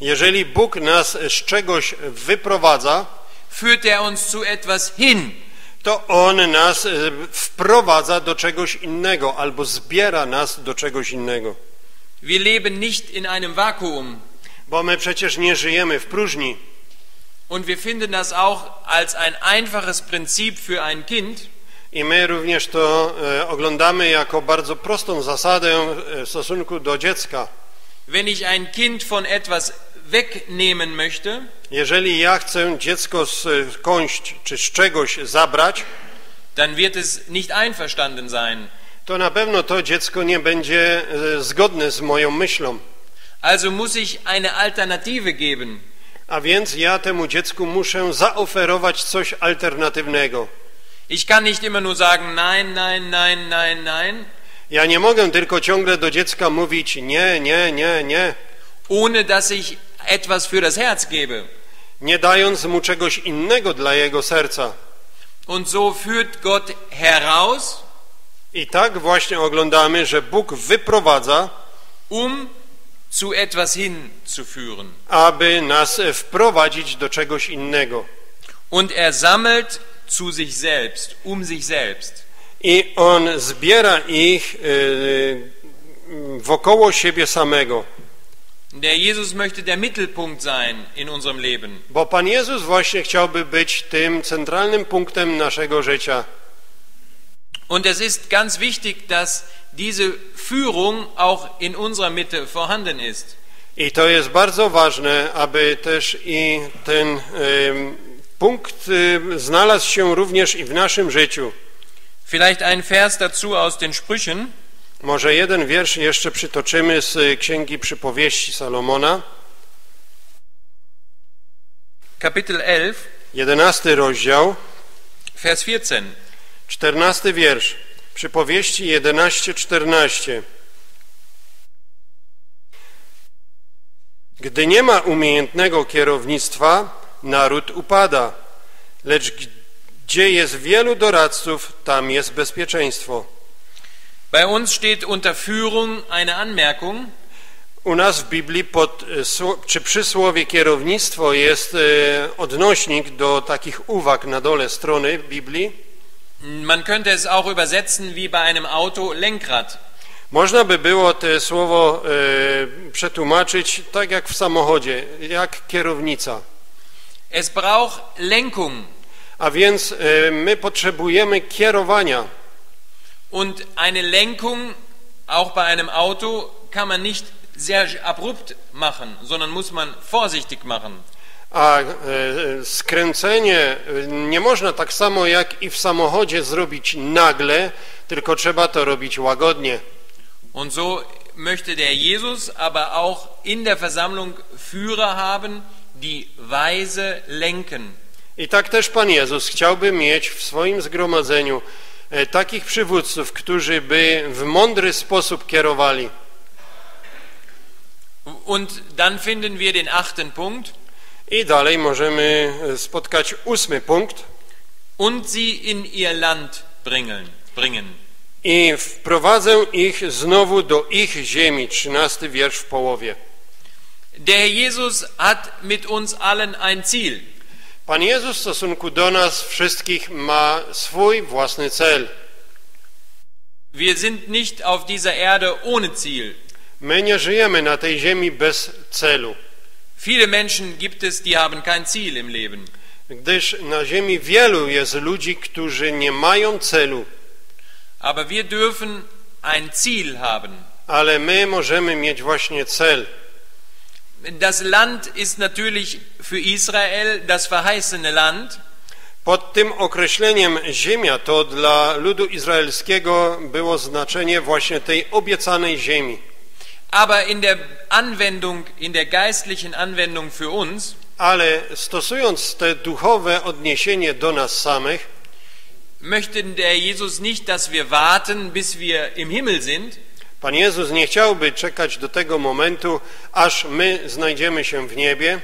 Jeżeli Bóg nas z czegoś wyprowadza, führt er uns zu etwas hin. to On nas e, wprowadza do czegoś innego albo zbiera nas do czegoś innego. Wir leben nicht in einem Vakuum. Bo my przecież nie żyjemy w próżni. Und wir finden das auch als ein einfaches Prinzip für ein Kind. I my również to e, oglądamy jako bardzo prostą zasadę e, w stosunku do dziecka. Wenn ich ein Kind von etwas wegnehmen möchte, Jeżeli ja chcę dziecko skądś czy z czegoś zabrać, dann wird es nicht einverstanden sein. to na pewno to dziecko nie będzie e, zgodne z moją myślą. Also muss ich eine Alternative geben. A więc ja temu dziecku muszę zaoferować coś alternatywnego. Ich kann nicht immer nur sagen, nein, nein, nein, nein, nein, Ja nie mogę tylko ciągle do dziecka mówić nie, nie, nie, nie, ohne dass ich etwas für das Herz gebe. nie dając mu czegoś innego dla jego serca. Und so führt Gott heraus, I tak właśnie oglądamy, że Bóg wyprowadza, um zu etwas hinzuführen. aby nas wprowadzić do czegoś innego. Und er sammelt zu sich selbst, um sich selbst. I On zbiera ich e, wokoło siebie samego. Der Jesus möchte der Mittelpunkt sein in unserem Leben. Bo Pan Jezus właśnie chciałby być tym centralnym punktem naszego życia. Und es ist ganz wichtig, dass diese Führung auch in unserer Mitte vorhanden ist. I to jest bardzo ważne, aby też i ten punkt em, znalazł się również i w naszym życiu. Vielleicht ein Vers dazu aus den Sprüchen. Może jeden wiersz jeszcze przytoczymy z Księgi Przypowieści Salomona, Kapitel 11, jedenasty rozdział, Vers 14. czternasty wiersz. Przypowieści 11:14. Gdy nie ma umiejętnego kierownictwa, naród upada, lecz gdzie jest wielu doradców, tam jest bezpieczeństwo. Bei uns steht unter Führung eine Anmerkung. U nas w Biblii pod, e, czy przy słowie kierownictwo jest e, odnośnik do takich uwag na dole strony Biblii. Man könnte es auch übersetzen wie bei einem Auto Lenkrad. Można by było to słowo e, przetłumaczyć tak jak w samochodzie, jak kierownica. Es braucht Lenkung. A więc e, my potrzebujemy kierowania. Und eine Lenkung, auch bei einem Auto, kann man nicht sehr abrupt machen, sondern muss man vorsichtig machen. A e, skręcenie e, nie można tak samo jak i w samochodzie zrobić nagle, tylko trzeba to robić łagodnie. Und so möchte der Jesus aber auch in der Versammlung Führer haben, die weise lenken. I tak też Pan Jezus chciałby mieć w swoim zgromadzeniu e, takich przywódców, którzy by w mądry sposób kierowali. Und dann finden wir den achten Punkt. I dalej możemy e, spotkać ósmy punkt. Und sie in ihr Land bringen. bringen. I wprowadzę ich znowu do ich ziemi. Trzynasty wiersz w połowie. Der Herr Jesus hat mit uns allen ein Ziel. Pan Jezus w stosunku do nas wszystkich ma swój własny cel. Wir sind nicht auf dieser Erde ohne Ziel. My nie żyjemy na tej ziemi bez celu, Viele Menschen gibt es, die haben kein Ziel im Leben. gdyż na ziemi wielu jest ludzi, którzy nie mają celu, Aber wir dürfen ein Ziel haben. ale my możemy mieć właśnie cel. Das Land ist natürlich für Israel das verheißene Land, Pod tym określeniem ziemia to dla ludu izraelskiego było znaczenie właśnie tej obiecanej ziemi. aber in der Anwendung, in der geistlichen Anwendung für uns, Ale stosując te duchowe odniesienie do nas samych, möchte der Jesus nicht, dass wir warten, bis wir im Himmel sind, Pan Jezus nie chciałby czekać do tego momentu, aż my znajdziemy się w niebie,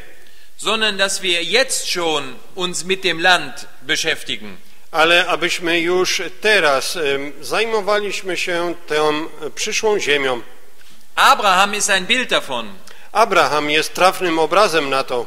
sondern dass wir jetzt schon uns mit dem Land beschäftigen. ale abyśmy już teraz zajmowaliśmy się tą przyszłą ziemią. Abraham ist ein Bild davon. Abraham jest trafnym obrazem na to.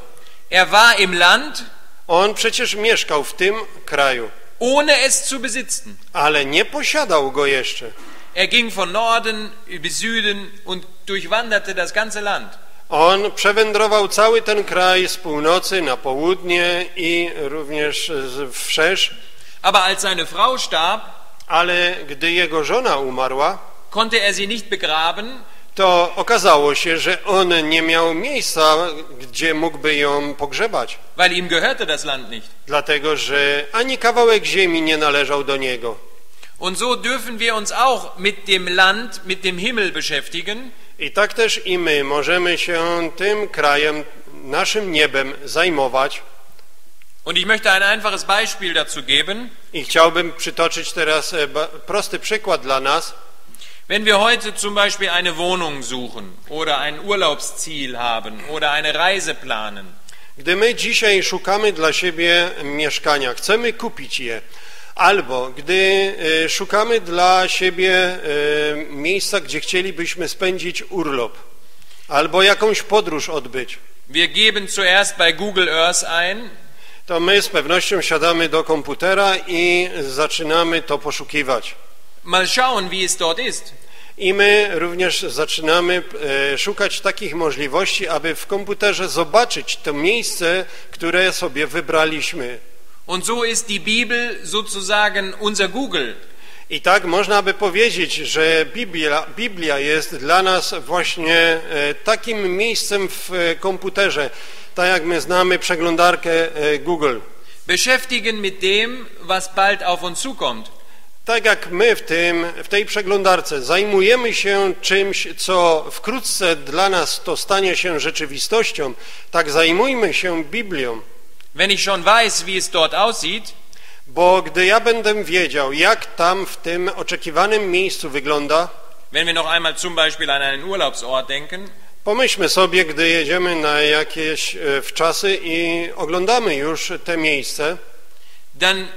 Er war im Land, On przecież mieszkał w tym kraju, ohne es zu besitzen. ale nie posiadał go jeszcze. Er ging von Norden bis Süden und durchwanderte das ganze Land. On przewędrował cały ten kraj z północy na południe i również wszerz, Aber als seine Frau starb, ale gdy jego żona umarła, konnte er sie nicht begraben, to okazało się, że on nie miał miejsca, gdzie mógłby ją pogrzebać, weil ihm gehörte das Land nicht. dlatego że ani kawałek ziemi nie należał do niego. Und so dürfen wir uns auch mit dem Land, mit dem Himmel beschäftigen, I tak też i my możemy się tym krajem, naszym niebem zajmować. Und ich möchte ein einfaches Beispiel dazu geben. I chciałbym przytoczyć teraz e, prosty przykład dla nas. Wenn wir heute zum Beispiel eine Wohnung suchen oder ein Urlaubsziel haben oder eine Reise planen, Gdy my dzisiaj szukamy dla siebie mieszkania, chcemy kupić je, albo gdy e, szukamy dla siebie e, miejsca, gdzie chcielibyśmy spędzić urlop, albo jakąś podróż odbyć, wir geben zuerst bei Google Earth ein, to my z pewnością siadamy do komputera i zaczynamy to poszukiwać. mal schauen, wie es dort ist. I my również zaczynamy e, szukać takich możliwości, aby w komputerze zobaczyć to miejsce, które sobie wybraliśmy. Und so ist die Bibel sozusagen unser Google. I tak można by powiedzieć, że Biblia, Biblia jest dla nas właśnie e, takim miejscem w e, komputerze, tak jak my znamy przeglądarkę e, Google. Beschäftigen mit dem, was bald auf uns zukommt. Tak jak my w, tym, w tej przeglądarce zajmujemy się czymś, co wkrótce dla nas to stanie się rzeczywistością, tak zajmujmy się Biblią. Wenn ich schon weiß, wie es dort aussieht, Bo gdy ja będę wiedział, jak tam w tym oczekiwanym miejscu wygląda, wenn wir noch einmal zum Beispiel an einen Urlaubsort denken, pomyślmy sobie, gdy jedziemy na jakieś e, wczasy i oglądamy już te miejsce, dann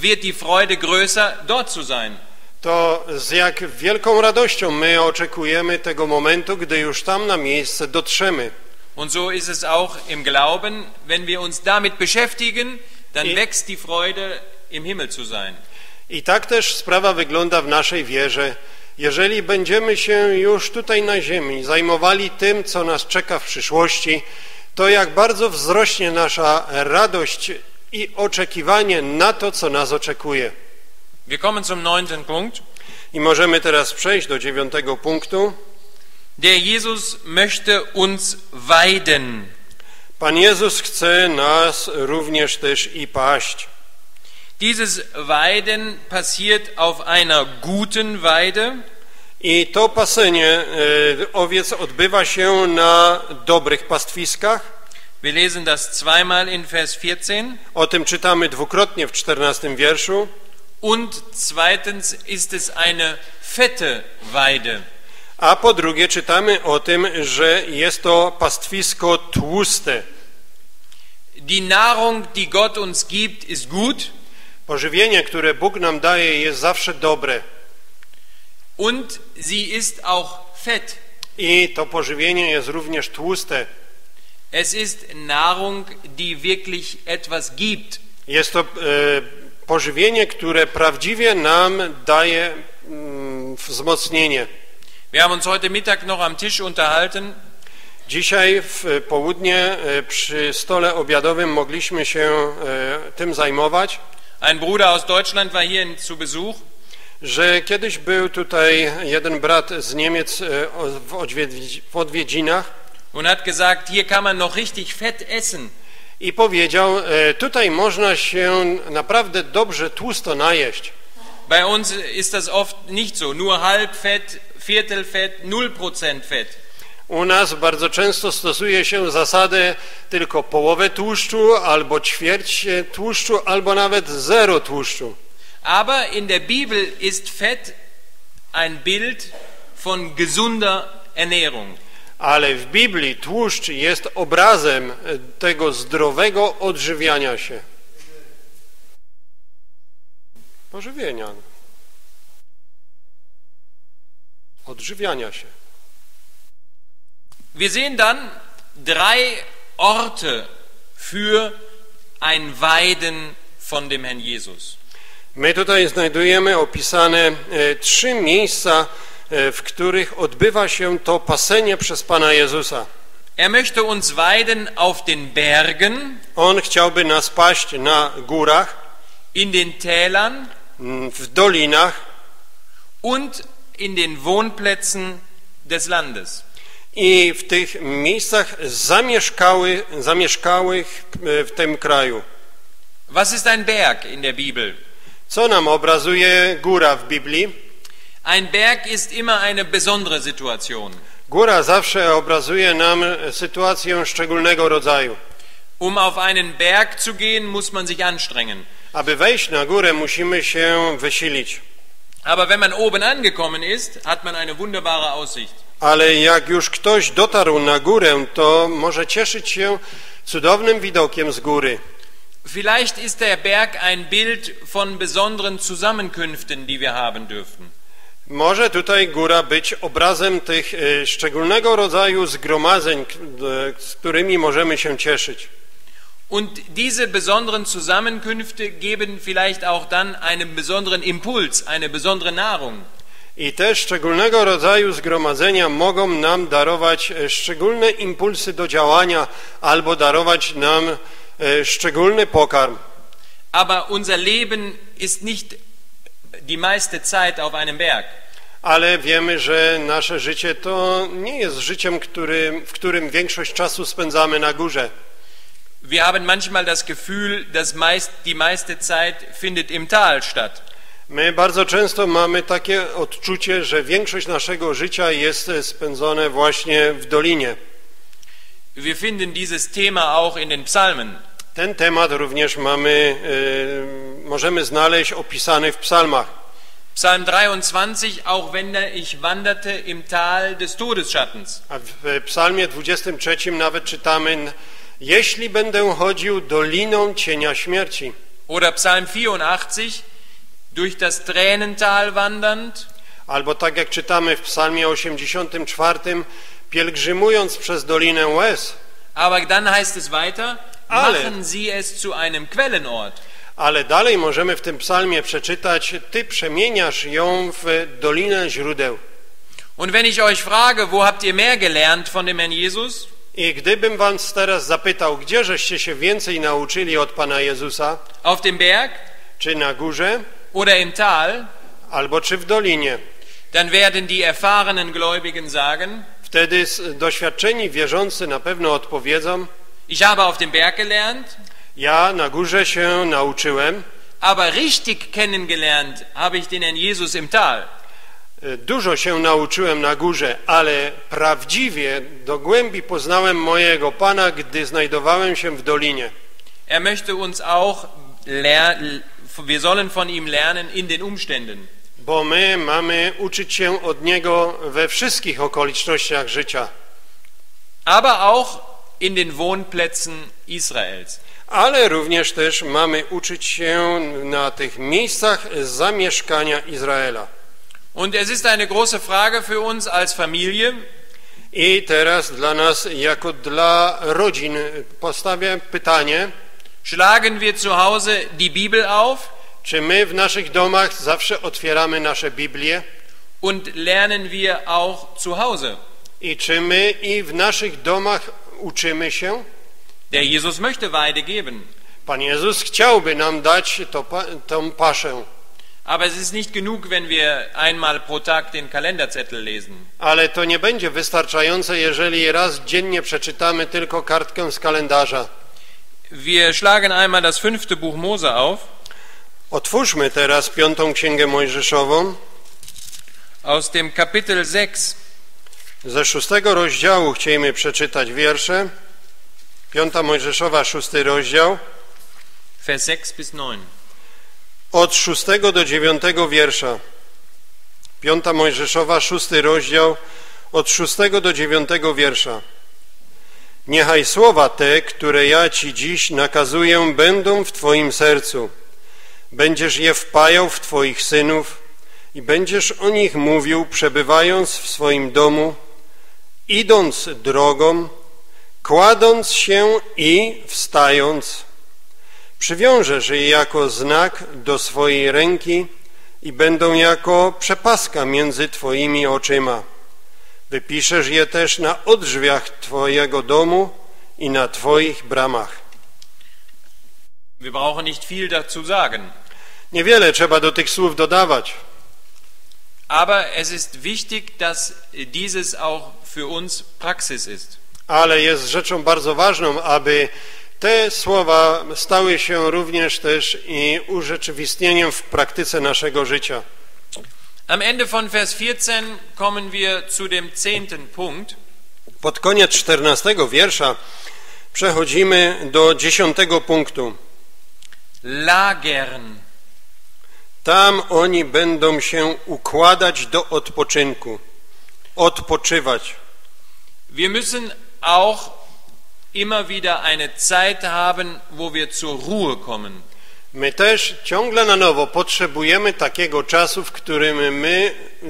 wird die Freude größer, dort zu sein. to z jak wielką radością my oczekujemy tego momentu, gdy już tam na miejsce dotrzemy. Und so ist es auch im Glauben, wenn wir uns damit beschäftigen, dann I- wächst die Freude, im Himmel zu sein. I tak też sprawa wygląda w naszej wierze. Jeżeli będziemy się już tutaj na ziemi zajmowali tym, co nas czeka w przyszłości, to jak bardzo wzrośnie nasza radość i oczekiwanie na to, co nas oczekuje. Wir kommen zum neunten Punkt. I możemy teraz przejść do dziewiątego punktu. Der Jesus möchte uns weiden. Pan Jezus chce nas również też i paść. Dieses Weiden passiert auf einer guten Weide, I to pasenie e, owiec odbywa się na dobrych pastwiskach. Wir lesen das zweimal in Vers 14. O tym czytamy dwukrotnie w czternastym wierszu. Und zweitens ist es eine fette Weide. A po drugie czytamy o tym, że jest to pastwisko tłuste. Die Nahrung, die Gott uns gibt, ist gut Pożywienie, które Bóg nam daje, jest zawsze dobre. und sie ist auch fett. I to pożywienie jest również tłuste. Es ist Nahrung, die wirklich etwas gibt. Jest to e, pożywienie, które prawdziwie nam daje mm, wzmocnienie. Wir haben uns heute Mittag noch am Tisch unterhalten Dzisiaj w południe e, przy stole obiadowym mogliśmy się e, tym zajmować, Ein Bruder aus Deutschland war hier zu Besuch że kiedyś był tutaj jeden brat z Niemiec e, w odwiedzi- w odwiedzinach und hat gesagt, hier kann man noch richtig fett essen. i powiedział, tutaj można się naprawdę dobrze tłusto najeść. Bei uns ist das oft nicht so, nur halb fett, Viertel fett, 0% fett. U nas bardzo często stosuje się zasadę tylko połowę tłuszczu, albo ćwierć e, tłuszczu, albo nawet zero tłuszczu. Aber in der Bibel ist Fett ein Bild von gesunder Ernährung. Ale w Biblii tłuszcz jest obrazem e, tego zdrowego odżywiania się. Pożywienia. Odżywiania się. Wir sehen dann drei Orte für ein Weiden von dem Herrn Jesus. My tutaj znajdujemy opisane e, trzy miejsca, e, w których odbywa się to pasenie przez Pana Jezusa. Er möchte uns weiden auf den Bergen, On chciałby nas paść na górach, in den Tälern w dolinach und in den Wohnplätzen des Landes. i w tych miejscach zamieszkały, zamieszkałych e, w tym kraju. Was ist ein Berg in der Bibel? Co nam obrazuje góra w Biblii? Ein Berg ist immer eine besondere Situation. Góra zawsze obrazuje nam sytuację szczególnego rodzaju. Um auf einen Berg zu gehen, muss man sich anstrengen. Aby wejść na górę, musimy się wysilić. Aber wenn man oben angekommen ist, hat man eine wunderbare Aussicht. Ale jak już ktoś dotarł na górę, to może cieszyć się cudownym widokiem z góry. Vielleicht ist der Berg ein Bild von besonderen Zusammenkünften, die wir haben dürfen. Może tutaj góra być obrazem tych e, szczególnego rodzaju zgromadzeń, e, z którymi możemy się cieszyć. Und diese besonderen Zusammenkünfte geben vielleicht auch dann einen besonderen Impuls, eine besondere Nahrung. I te szczególnego rodzaju zgromadzenia mogą nam darować e, szczególne impulsy do działania albo darować nam e, szczególny pokarm. Aber unser Leben ist nicht die meiste Zeit auf einem Berg. Ale wiemy, że nasze życie to nie jest życiem, który, w którym większość czasu spędzamy na górze. Wir haben manchmal das Gefühl, dass meist, die meiste Zeit findet im Tal statt. My bardzo często mamy takie odczucie, że większość naszego życia jest spędzone właśnie w dolinie. Wir finden dieses Thema auch in den Psalmen. Ten temat również mamy, e, możemy znaleźć opisany w psalmach. Psalm 23, auch wenn ich wanderte im Tal des Todesschattens. A w psalmie 23 nawet czytamy Jeśli będę chodził doliną cienia śmierci, Oder Psalm 84, durch das Tränental wandernd. albo tak jak czytamy w psalmie 84, pielgrzymując przez dolinę łez, Aber dann heißt es weiter, Ale. machen Sie es zu einem Quellenort. ale dalej możemy w tym psalmie przeczytać Ty przemieniasz ją w dolinę źródeł. Und wenn ich euch frage, wo habt ihr mehr gelernt von dem Herrn Jesus? I gdybym was teraz zapytał, gdzie żeście się więcej nauczyli od Pana Jezusa, Auf dem Berg czy na górze, oder im Tal? albo czy w dolinie, Dann werden die erfahrenen Gläubigen sagen, Wtedy doświadczeni wierzący na pewno odpowiedzą, ich habe auf dem Berg gelernt, ja na górze się nauczyłem, aber richtig kennengelernt habe ich den Herrn Jesus im Tal. Dużo się nauczyłem na górze, ale prawdziwie do głębi poznałem mojego Pana, gdy znajdowałem się w dolinie. Er möchte uns auch ler- wir sollen von ihm lernen in den Umständen. Bo my mamy uczyć się od Niego we wszystkich okolicznościach życia, aber auch in den Wohnplätzen Israels. ale również też mamy uczyć się na tych miejscach zamieszkania Izraela. Und es ist eine große Frage für uns als Familie, I teraz dla nas, jako dla rodzin, postawię pytanie, schlagen wir zu Hause die Bibel auf? Czy my w naszych domach zawsze otwieramy nasze Biblię und lernen wir auch zu Hause. i czy my i w naszych domach uczymy się? Der Jesus möchte Weide geben, Pan Jezus chciałby nam dać to, tą paszę, aber es ist nicht genug, wenn wir einmal pro Tag den Kalenderzettel lesen. ale to nie będzie wystarczające, jeżeli raz dziennie przeczytamy tylko kartkę z kalendarza. Wir schlagen einmal das fünfte Buch Mose auf, Otwórzmy teraz piątą księgę Mojżeszową. aus dem Kapitel 6. Ze szóstego rozdziału chcielibyśmy przeczytać wiersze. Piąta Mojżeszowa, szósty rozdział. Vers 6 bis 9. Od szóstego do dziewiątego wiersza. Piąta Mojżeszowa, szósty rozdział, od szóstego do dziewiątego wiersza. Niechaj słowa te, które ja Ci dziś nakazuję, będą w Twoim sercu. Będziesz je wpajał w Twoich synów i będziesz o nich mówił, przebywając w swoim domu, idąc drogą, kładąc się i wstając. Przywiążesz je jako znak do swojej ręki i będą jako przepaska między Twoimi oczyma. Wypiszesz je też na odrzwiach Twojego domu i na Twoich bramach. Wir brauchen nicht viel dazu sagen, Niewiele trzeba do tych słów dodawać, aber es ist wichtig, dass dieses auch für uns Praxis ist. ale jest rzeczą bardzo ważną, aby te słowa stały się również też i urzeczywistnieniem w praktyce naszego życia. Am Ende von Vers 14 kommen wir zu dem zehnten Punkt. Pod koniec czternastego wiersza przechodzimy do dziesiątego punktu. Lagern. Tam oni będą się układać do odpoczynku, odpoczywać. Wir müssen auch immer wieder eine Zeit haben, wo wir zur Ruhe kommen. My też ciągle na nowo potrzebujemy takiego czasu, w którym my e,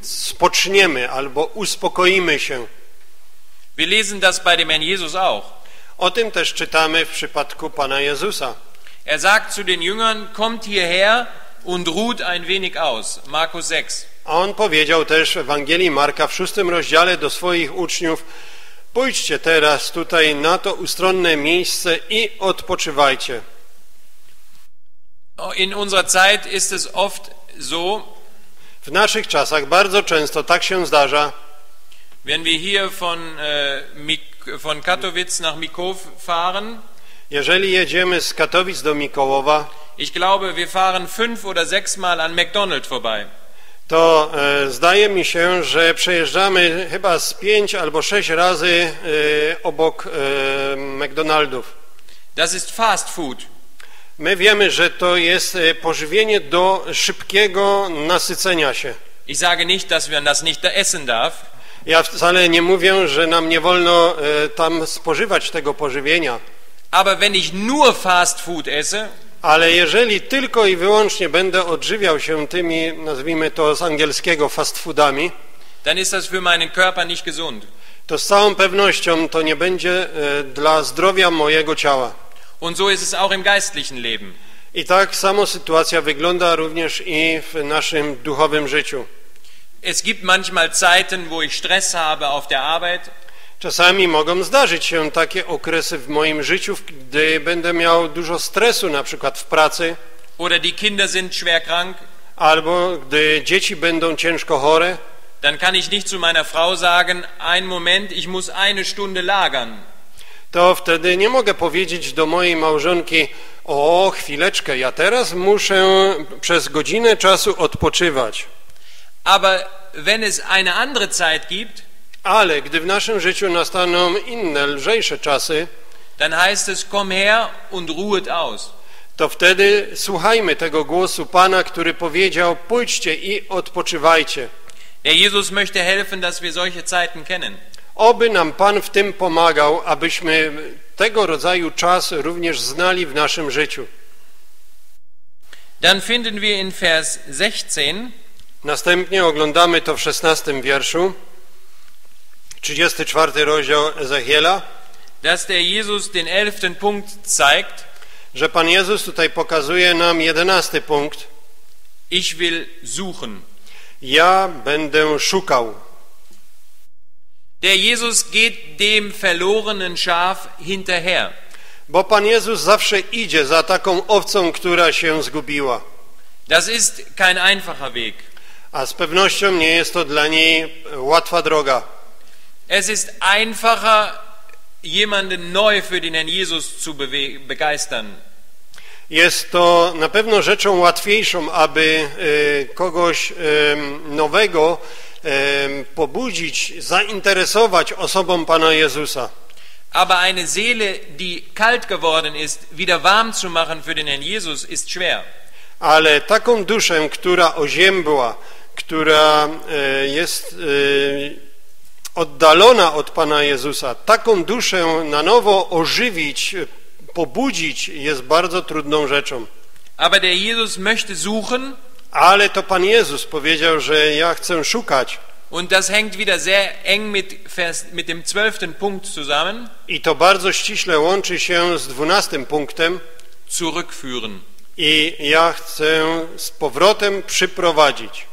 spoczniemy albo uspokoimy się. Wir lesen das bei dem Herrn Jesus auch. O tym też czytamy w przypadku Pana Jezusa. Er sagt zu den Jüngern, kommt hierher und ruht ein wenig aus. Markus 6. A on powiedział też w Ewangelii Marka w szóstym rozdziale do swoich uczniów, pójdźcie teraz tutaj na to ustronne miejsce i odpoczywajcie. In unserer Zeit ist es oft so, W naszych czasach bardzo często tak się zdarza, wenn wir hier von, äh, von Katowice nach Mikow fahren, jeżeli jedziemy z Katowic do Mikołowa, ich glaube, wir fahren fünf oder sechs Mal an McDonald's vorbei. To e, zdaje mi się, że przejeżdżamy chyba z pięć albo sześć razy e, obok e, McDonaldów. Das ist Fast Food. My wiemy, że to jest pożywienie do szybkiego nasycenia się. Ich sage nicht, dass man das nicht essen darf, Ja wcale nie mówię, że nam nie wolno tam spożywać tego pożywienia, aber wenn ich nur Fast Food esse, ale jeżeli tylko i wyłącznie będę odżywiał się tymi, nazwijmy to z angielskiego, fast foodami, dann ist das für meinen Körper nicht gesund. to z całą pewnością to nie będzie e, dla zdrowia mojego ciała. Und so ist es auch im geistlichen Leben. I tak samo sytuacja wygląda również i w naszym duchowym życiu. Es gibt manchmal Zeiten, wo ich Stress habe auf der Arbeit Czasami mogą zdarzyć się takie okresy w moim życiu, gdy będę miał dużo stresu, na przykład w pracy, oder die Kinder sind schwer krank albo gdy dzieci będą ciężko chore, dann kann ich nicht zu meiner Frau sagen, einen Moment, ich muss eine Stunde lagern. to wtedy nie mogę powiedzieć do mojej małżonki, o chwileczkę, ja teraz muszę przez godzinę czasu odpoczywać. Aber wenn es eine andere Zeit gibt, Ale gdy w naszym życiu nastaną inne, lżejsze czasy, dann heißt es, komm her und ruhet aus. to wtedy słuchajmy tego głosu Pana, który powiedział, pójdźcie i odpoczywajcie. Der Jesus möchte helfen, dass wir solche Zeiten kennen. Oby nam Pan w tym pomagał, abyśmy tego rodzaju czas również znali w naszym życiu. Dann finden wir in Vers 16, Następnie oglądamy to w 16 wierszu, 34 rozdział Ezechiela, dass der Jesus den elften Punkt zeigt, że Pan Jezus tutaj pokazuje nam 11 punkt. ich will suchen. Ja będę szukał. Der Jesus geht dem verlorenen Schaf hinterher. Bo Pan Jezus zawsze idzie za taką owcą, która się zgubiła. Das ist kein einfacher Weg. A z pewnością nie jest to dla niej łatwa droga. Es ist einfacher, jemanden neu für den Herrn Jesus zu begeistern. Jest to na pewno rzeczą łatwiejszą, aby e, kogoś e, nowego e, pobudzić, zainteresować osobą Pana Jezusa. Aber eine Seele, die kalt geworden ist, wieder warm zu machen für den Herrn Jesus, ist schwer. Ale taką duszę, która oziębła, która jest oddalona od Pana Jezusa, taką duszę na nowo ożywić, pobudzić jest bardzo trudną rzeczą. Aber der Jesus möchte suchen Ale to Pan Jezus powiedział, że ja chcę szukać. und das hängt wieder sehr eng mit, Vers, mit dem zwölften Punkt zusammen, I to bardzo ściśle łączy się z dwunastym punktem. zurückführen. I ja chcę z powrotem przyprowadzić.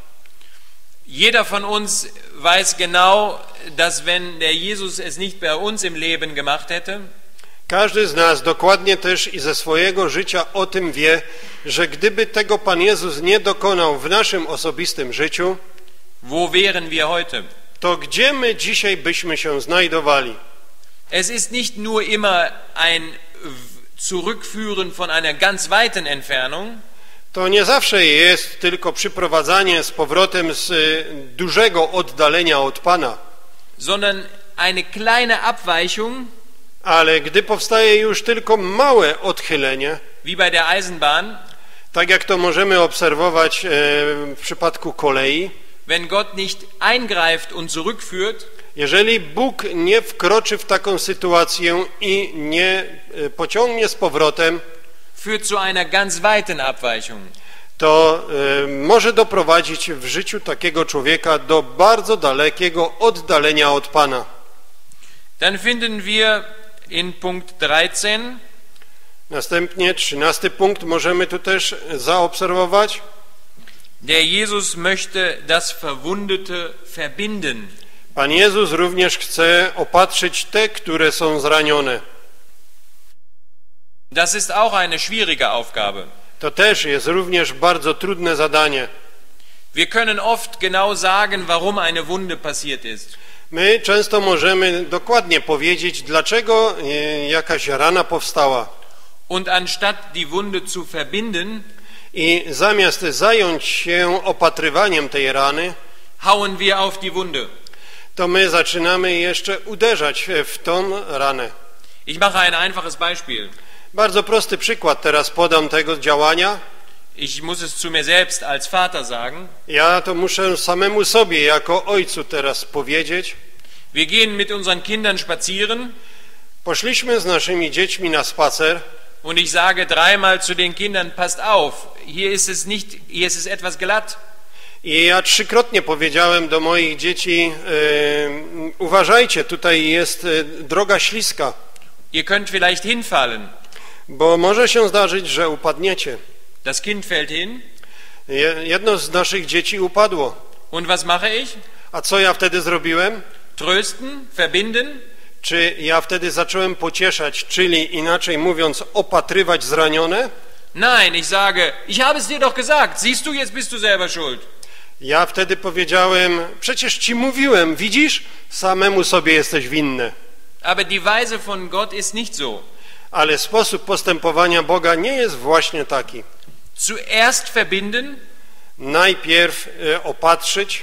Jeder von uns weiß genau, dass wenn der Jesus es nicht bei uns im Leben gemacht hätte, Każdy z nas dokładnie też i ze swojego życia o tym wie, że gdyby tego Pan Jezus nie dokonał w naszym osobistym życiu, wo wären wir heute? to gdzie my dzisiaj byśmy się znajdowali? Es ist nicht nur immer ein Zurückführen von einer ganz weiten Entfernung, To nie zawsze jest tylko przyprowadzanie z powrotem z y, dużego oddalenia od Pana, sondern eine kleine Abweichung, ale gdy powstaje już tylko małe odchylenie, wie bei der Eisenbahn, tak jak to możemy obserwować e, w przypadku kolei, wenn Gott nicht eingreift und zurückführt, Jeżeli Bóg nie wkroczy w taką sytuację i nie e, pociągnie z powrotem, führt zu einer ganz weiten Abweichung. to e, może doprowadzić w życiu takiego człowieka do bardzo dalekiego oddalenia od Pana. Dann finden wir in Punkt 13, Następnie trzynasty punkt możemy tu też zaobserwować. der Jesus möchte das Verwundete verbinden. Pan Jezus również chce opatrzyć te, które są zranione. Das ist auch eine schwierige Aufgabe. To też jest również bardzo trudne zadanie. Wir können oft genau sagen, warum eine Wunde passiert ist. My często możemy dokładnie powiedzieć, dlaczego e, jakaś rana powstała. Und anstatt die Wunde zu verbinden, I zamiast zająć się opatrywaniem tej rany, hauen wir auf die Wunde. to my zaczynamy jeszcze uderzać w tą ranę. Ich mache ein einfaches Beispiel. Bardzo prosty przykład teraz podam tego działania. Ich muss es zu mir selbst als Vater sagen. Ja to muszę samemu sobie jako ojcu teraz powiedzieć. Wir gehen mit unseren Kindern spazieren Poszliśmy z naszymi dziećmi na spacer und ich sage dreimal zu den Kindern, passt auf, hier ist es nicht, hier ist es etwas glatt. i ja trzykrotnie powiedziałem do moich dzieci, uważajcie, tutaj jest e, droga śliska, Ihr könnt vielleicht hinfallen. Bo może się zdarzyć, że upadniecie. Das Kind fällt hin Je- Jedno z naszych dzieci upadło. und was mache ich? A co ja wtedy zrobiłem? Trösten, verbinden. Czy ja wtedy zacząłem pocieszać, czyli inaczej mówiąc, opatrywać zranione? Nein, ich sage, ich habe es dir doch gesagt. Siehst du, jetzt bist du selber schuld. Ja wtedy powiedziałem, przecież ci mówiłem, widzisz, samemu sobie jesteś winny. Aber die Weise von Gott ist nicht so. Ale sposób postępowania Boga nie jest właśnie taki. Zuerst verbinden Najpierw e, opatrzyć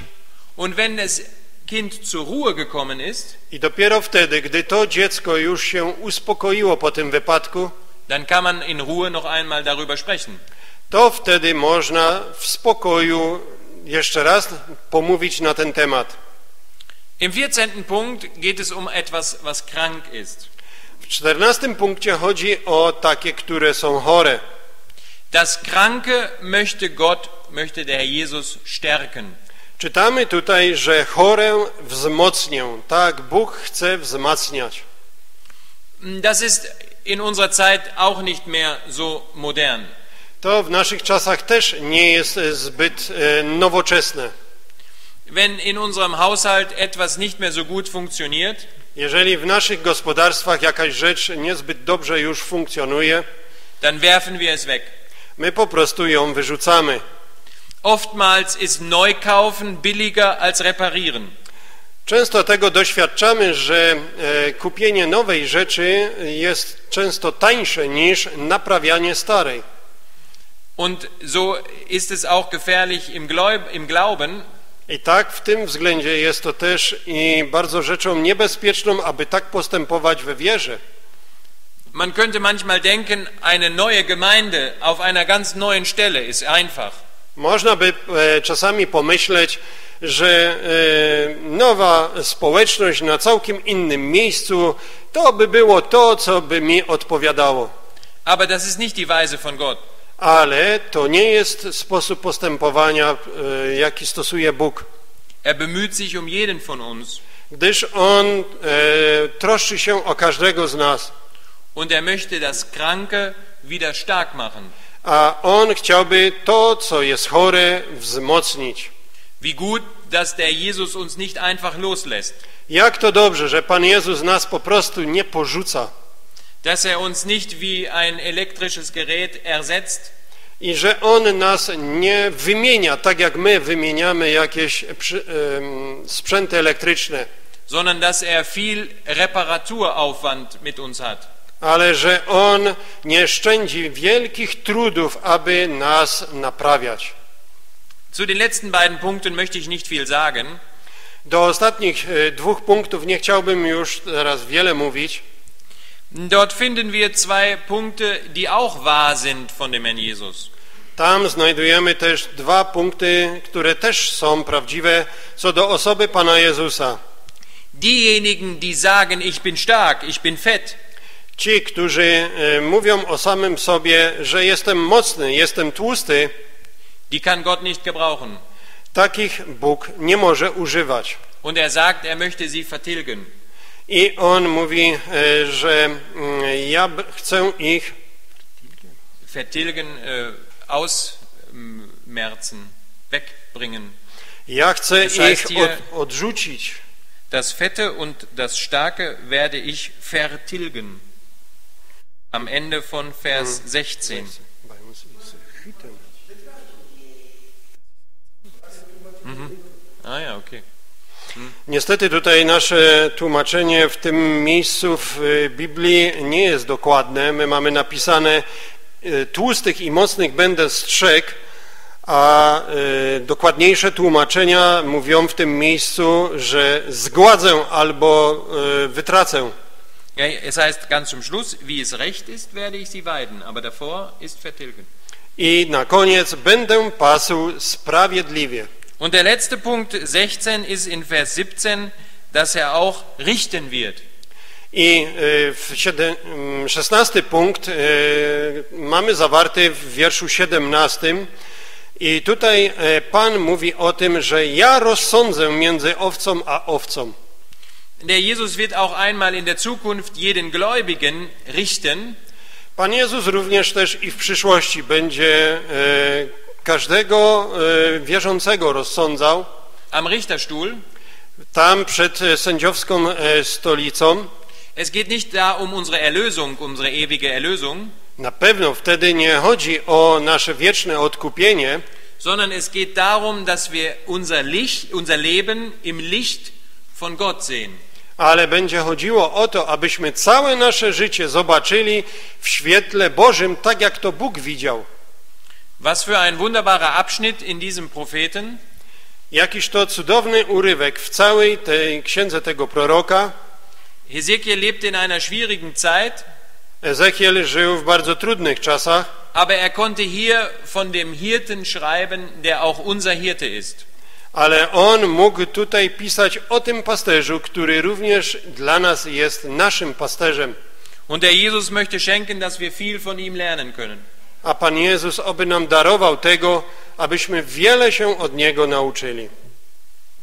und wenn das Kind zur Ruhe gekommen ist, i dopiero wtedy, gdy to dziecko już się uspokoiło po tym wypadku, dann kann man in Ruhe noch einmal darüber sprechen. to wtedy można w spokoju jeszcze raz pomówić na ten temat. Im 14. Punkt geht es um etwas, was krank ist. W czternastym punkcie chodzi o takie, które są chore. Das Kranke möchte Gott, möchte der Jesus stärken. Czytamy tutaj, że chorę wzmocnię. Tak, Bóg chce wzmacniać. Das ist in unserer Zeit auch nicht mehr so modern. To w naszych czasach też nie jest e, zbyt e, nowoczesne. Wenn in unserem Haushalt etwas nicht mehr so gut funktioniert, Jeżeli w naszych gospodarstwach jakaś rzecz niezbyt dobrze już funkcjonuje, dann werfen wir es weg. my po prostu ją wyrzucamy. Oftmals ist Neukaufen billiger als reparieren. Często tego doświadczamy, że e, kupienie nowej rzeczy jest często tańsze niż naprawianie starej. Und so ist es auch gefährlich im, Glauben, I tak w tym względzie jest to też i bardzo rzeczą niebezpieczną, aby tak postępować we wierze. Man könnte manchmal denken, eine neue Gemeinde auf einer ganz neuen Stelle ist einfach. Można by e, czasami pomyśleć, że e, nowa społeczność na całkiem innym miejscu to by było to, co by mi odpowiadało. Aber das ist nicht die Weise von Gott. Ale to nie jest sposób postępowania, e, jaki stosuje Bóg, Er bemüht sich um jeden von uns. Gdyż On e, troszczy się o każdego z nas, und er möchte das Kranke wieder stark machen. a On chciałby to, co jest chore, wzmocnić. Wie gut, dass der Jesus uns nicht einfach loslässt, Jak to dobrze, że Pan Jezus nas po prostu nie porzuca dass er uns nicht wie ein elektrisches Gerät ersetzt, i że On nas nie wymienia tak, jak my wymieniamy jakieś sprzęty elektryczne, sondern dass er viel Reparaturaufwand mit uns hat. ale że On nie szczędzi wielkich trudów, aby nas naprawiać. Zu den letzten beiden Punkten möchte ich nicht viel sagen. Do ostatnich e, dwóch punktów nie chciałbym już teraz wiele mówić. Dort finden wir zwei Punkte, die auch wahr sind von dem Herrn Jesus. Tam znajdujemy też dwa punkty, które też są prawdziwe co do osoby Pana Jezusa. Diejenigen, die sagen, ich bin stark, ich bin fett, Ci, którzy e, mówią o samym sobie, że jestem mocny, jestem tłusty, die kann Gott nicht gebrauchen. takich Bóg nie może używać. Und er sagt, er möchte sie vertilgen. I On mówi, e, że mm, ja chcę ich Vertilgen, äh, ausmerzen, wegbringen. Ja chcę Das heißt ich od, odrzucić. Das Fette und das Starke werde ich vertilgen. Am Ende von Vers 16. Ah ja, okay. Niestety tutaj nasze tłumaczenie w tym miejscu w y, Biblii nie jest dokładne. My mamy napisane y, tłustych i mocnych będę strzegł, a y, dokładniejsze tłumaczenia mówią w tym miejscu, że zgładzę albo wytracę. Es heißt ganz zum Schluss, wie es recht ist, werde ich sie weiden, aber davor ist vertilgen. I na koniec będę pasł sprawiedliwie. Und der letzte Punkt 16 ist in Vers 17, dass er auch richten wird. I w siedem- mm, szesnasty punkt y, mamy zawarty w wierszu 17 i tutaj y, Pan mówi o tym, że ja rozsądzę między owcą a owcą. Der Jesus wird auch einmal in der Zukunft jeden Gläubigen richten Pan Jezus również też i w przyszłości będzie każdego y, wierzącego rozsądzał am Richterstuhl. tam przed y, sędziowską y, stolicą. Es geht nicht da um unsere Erlösung, unsere ewige Erlösung, Na pewno wtedy nie chodzi o nasze wieczne odkupienie, sondern es geht darum, dass wir unser, Licht, unser Leben im Licht von Gott sehen. ale będzie chodziło o to, abyśmy całe nasze życie zobaczyli w świetle Bożym, tak jak to Bóg widział. Was für ein wunderbarer Abschnitt in diesem Propheten. Jakiż to cudowny urywek w całej tej księdze tego proroka. Hesekiel lebte in einer schwierigen Zeit, Ezechiel żył w bardzo trudnych czasach, aber er konnte hier von dem Hirten schreiben, der auch unser Hirte ist. ale on mógł tutaj pisać o tym pasterzu, który również dla nas jest naszym pasterzem. Und der Jesus möchte schenken, dass wir viel von ihm lernen können. A Pan Jezus oby nam darował tego, abyśmy wiele się od Niego nauczyli.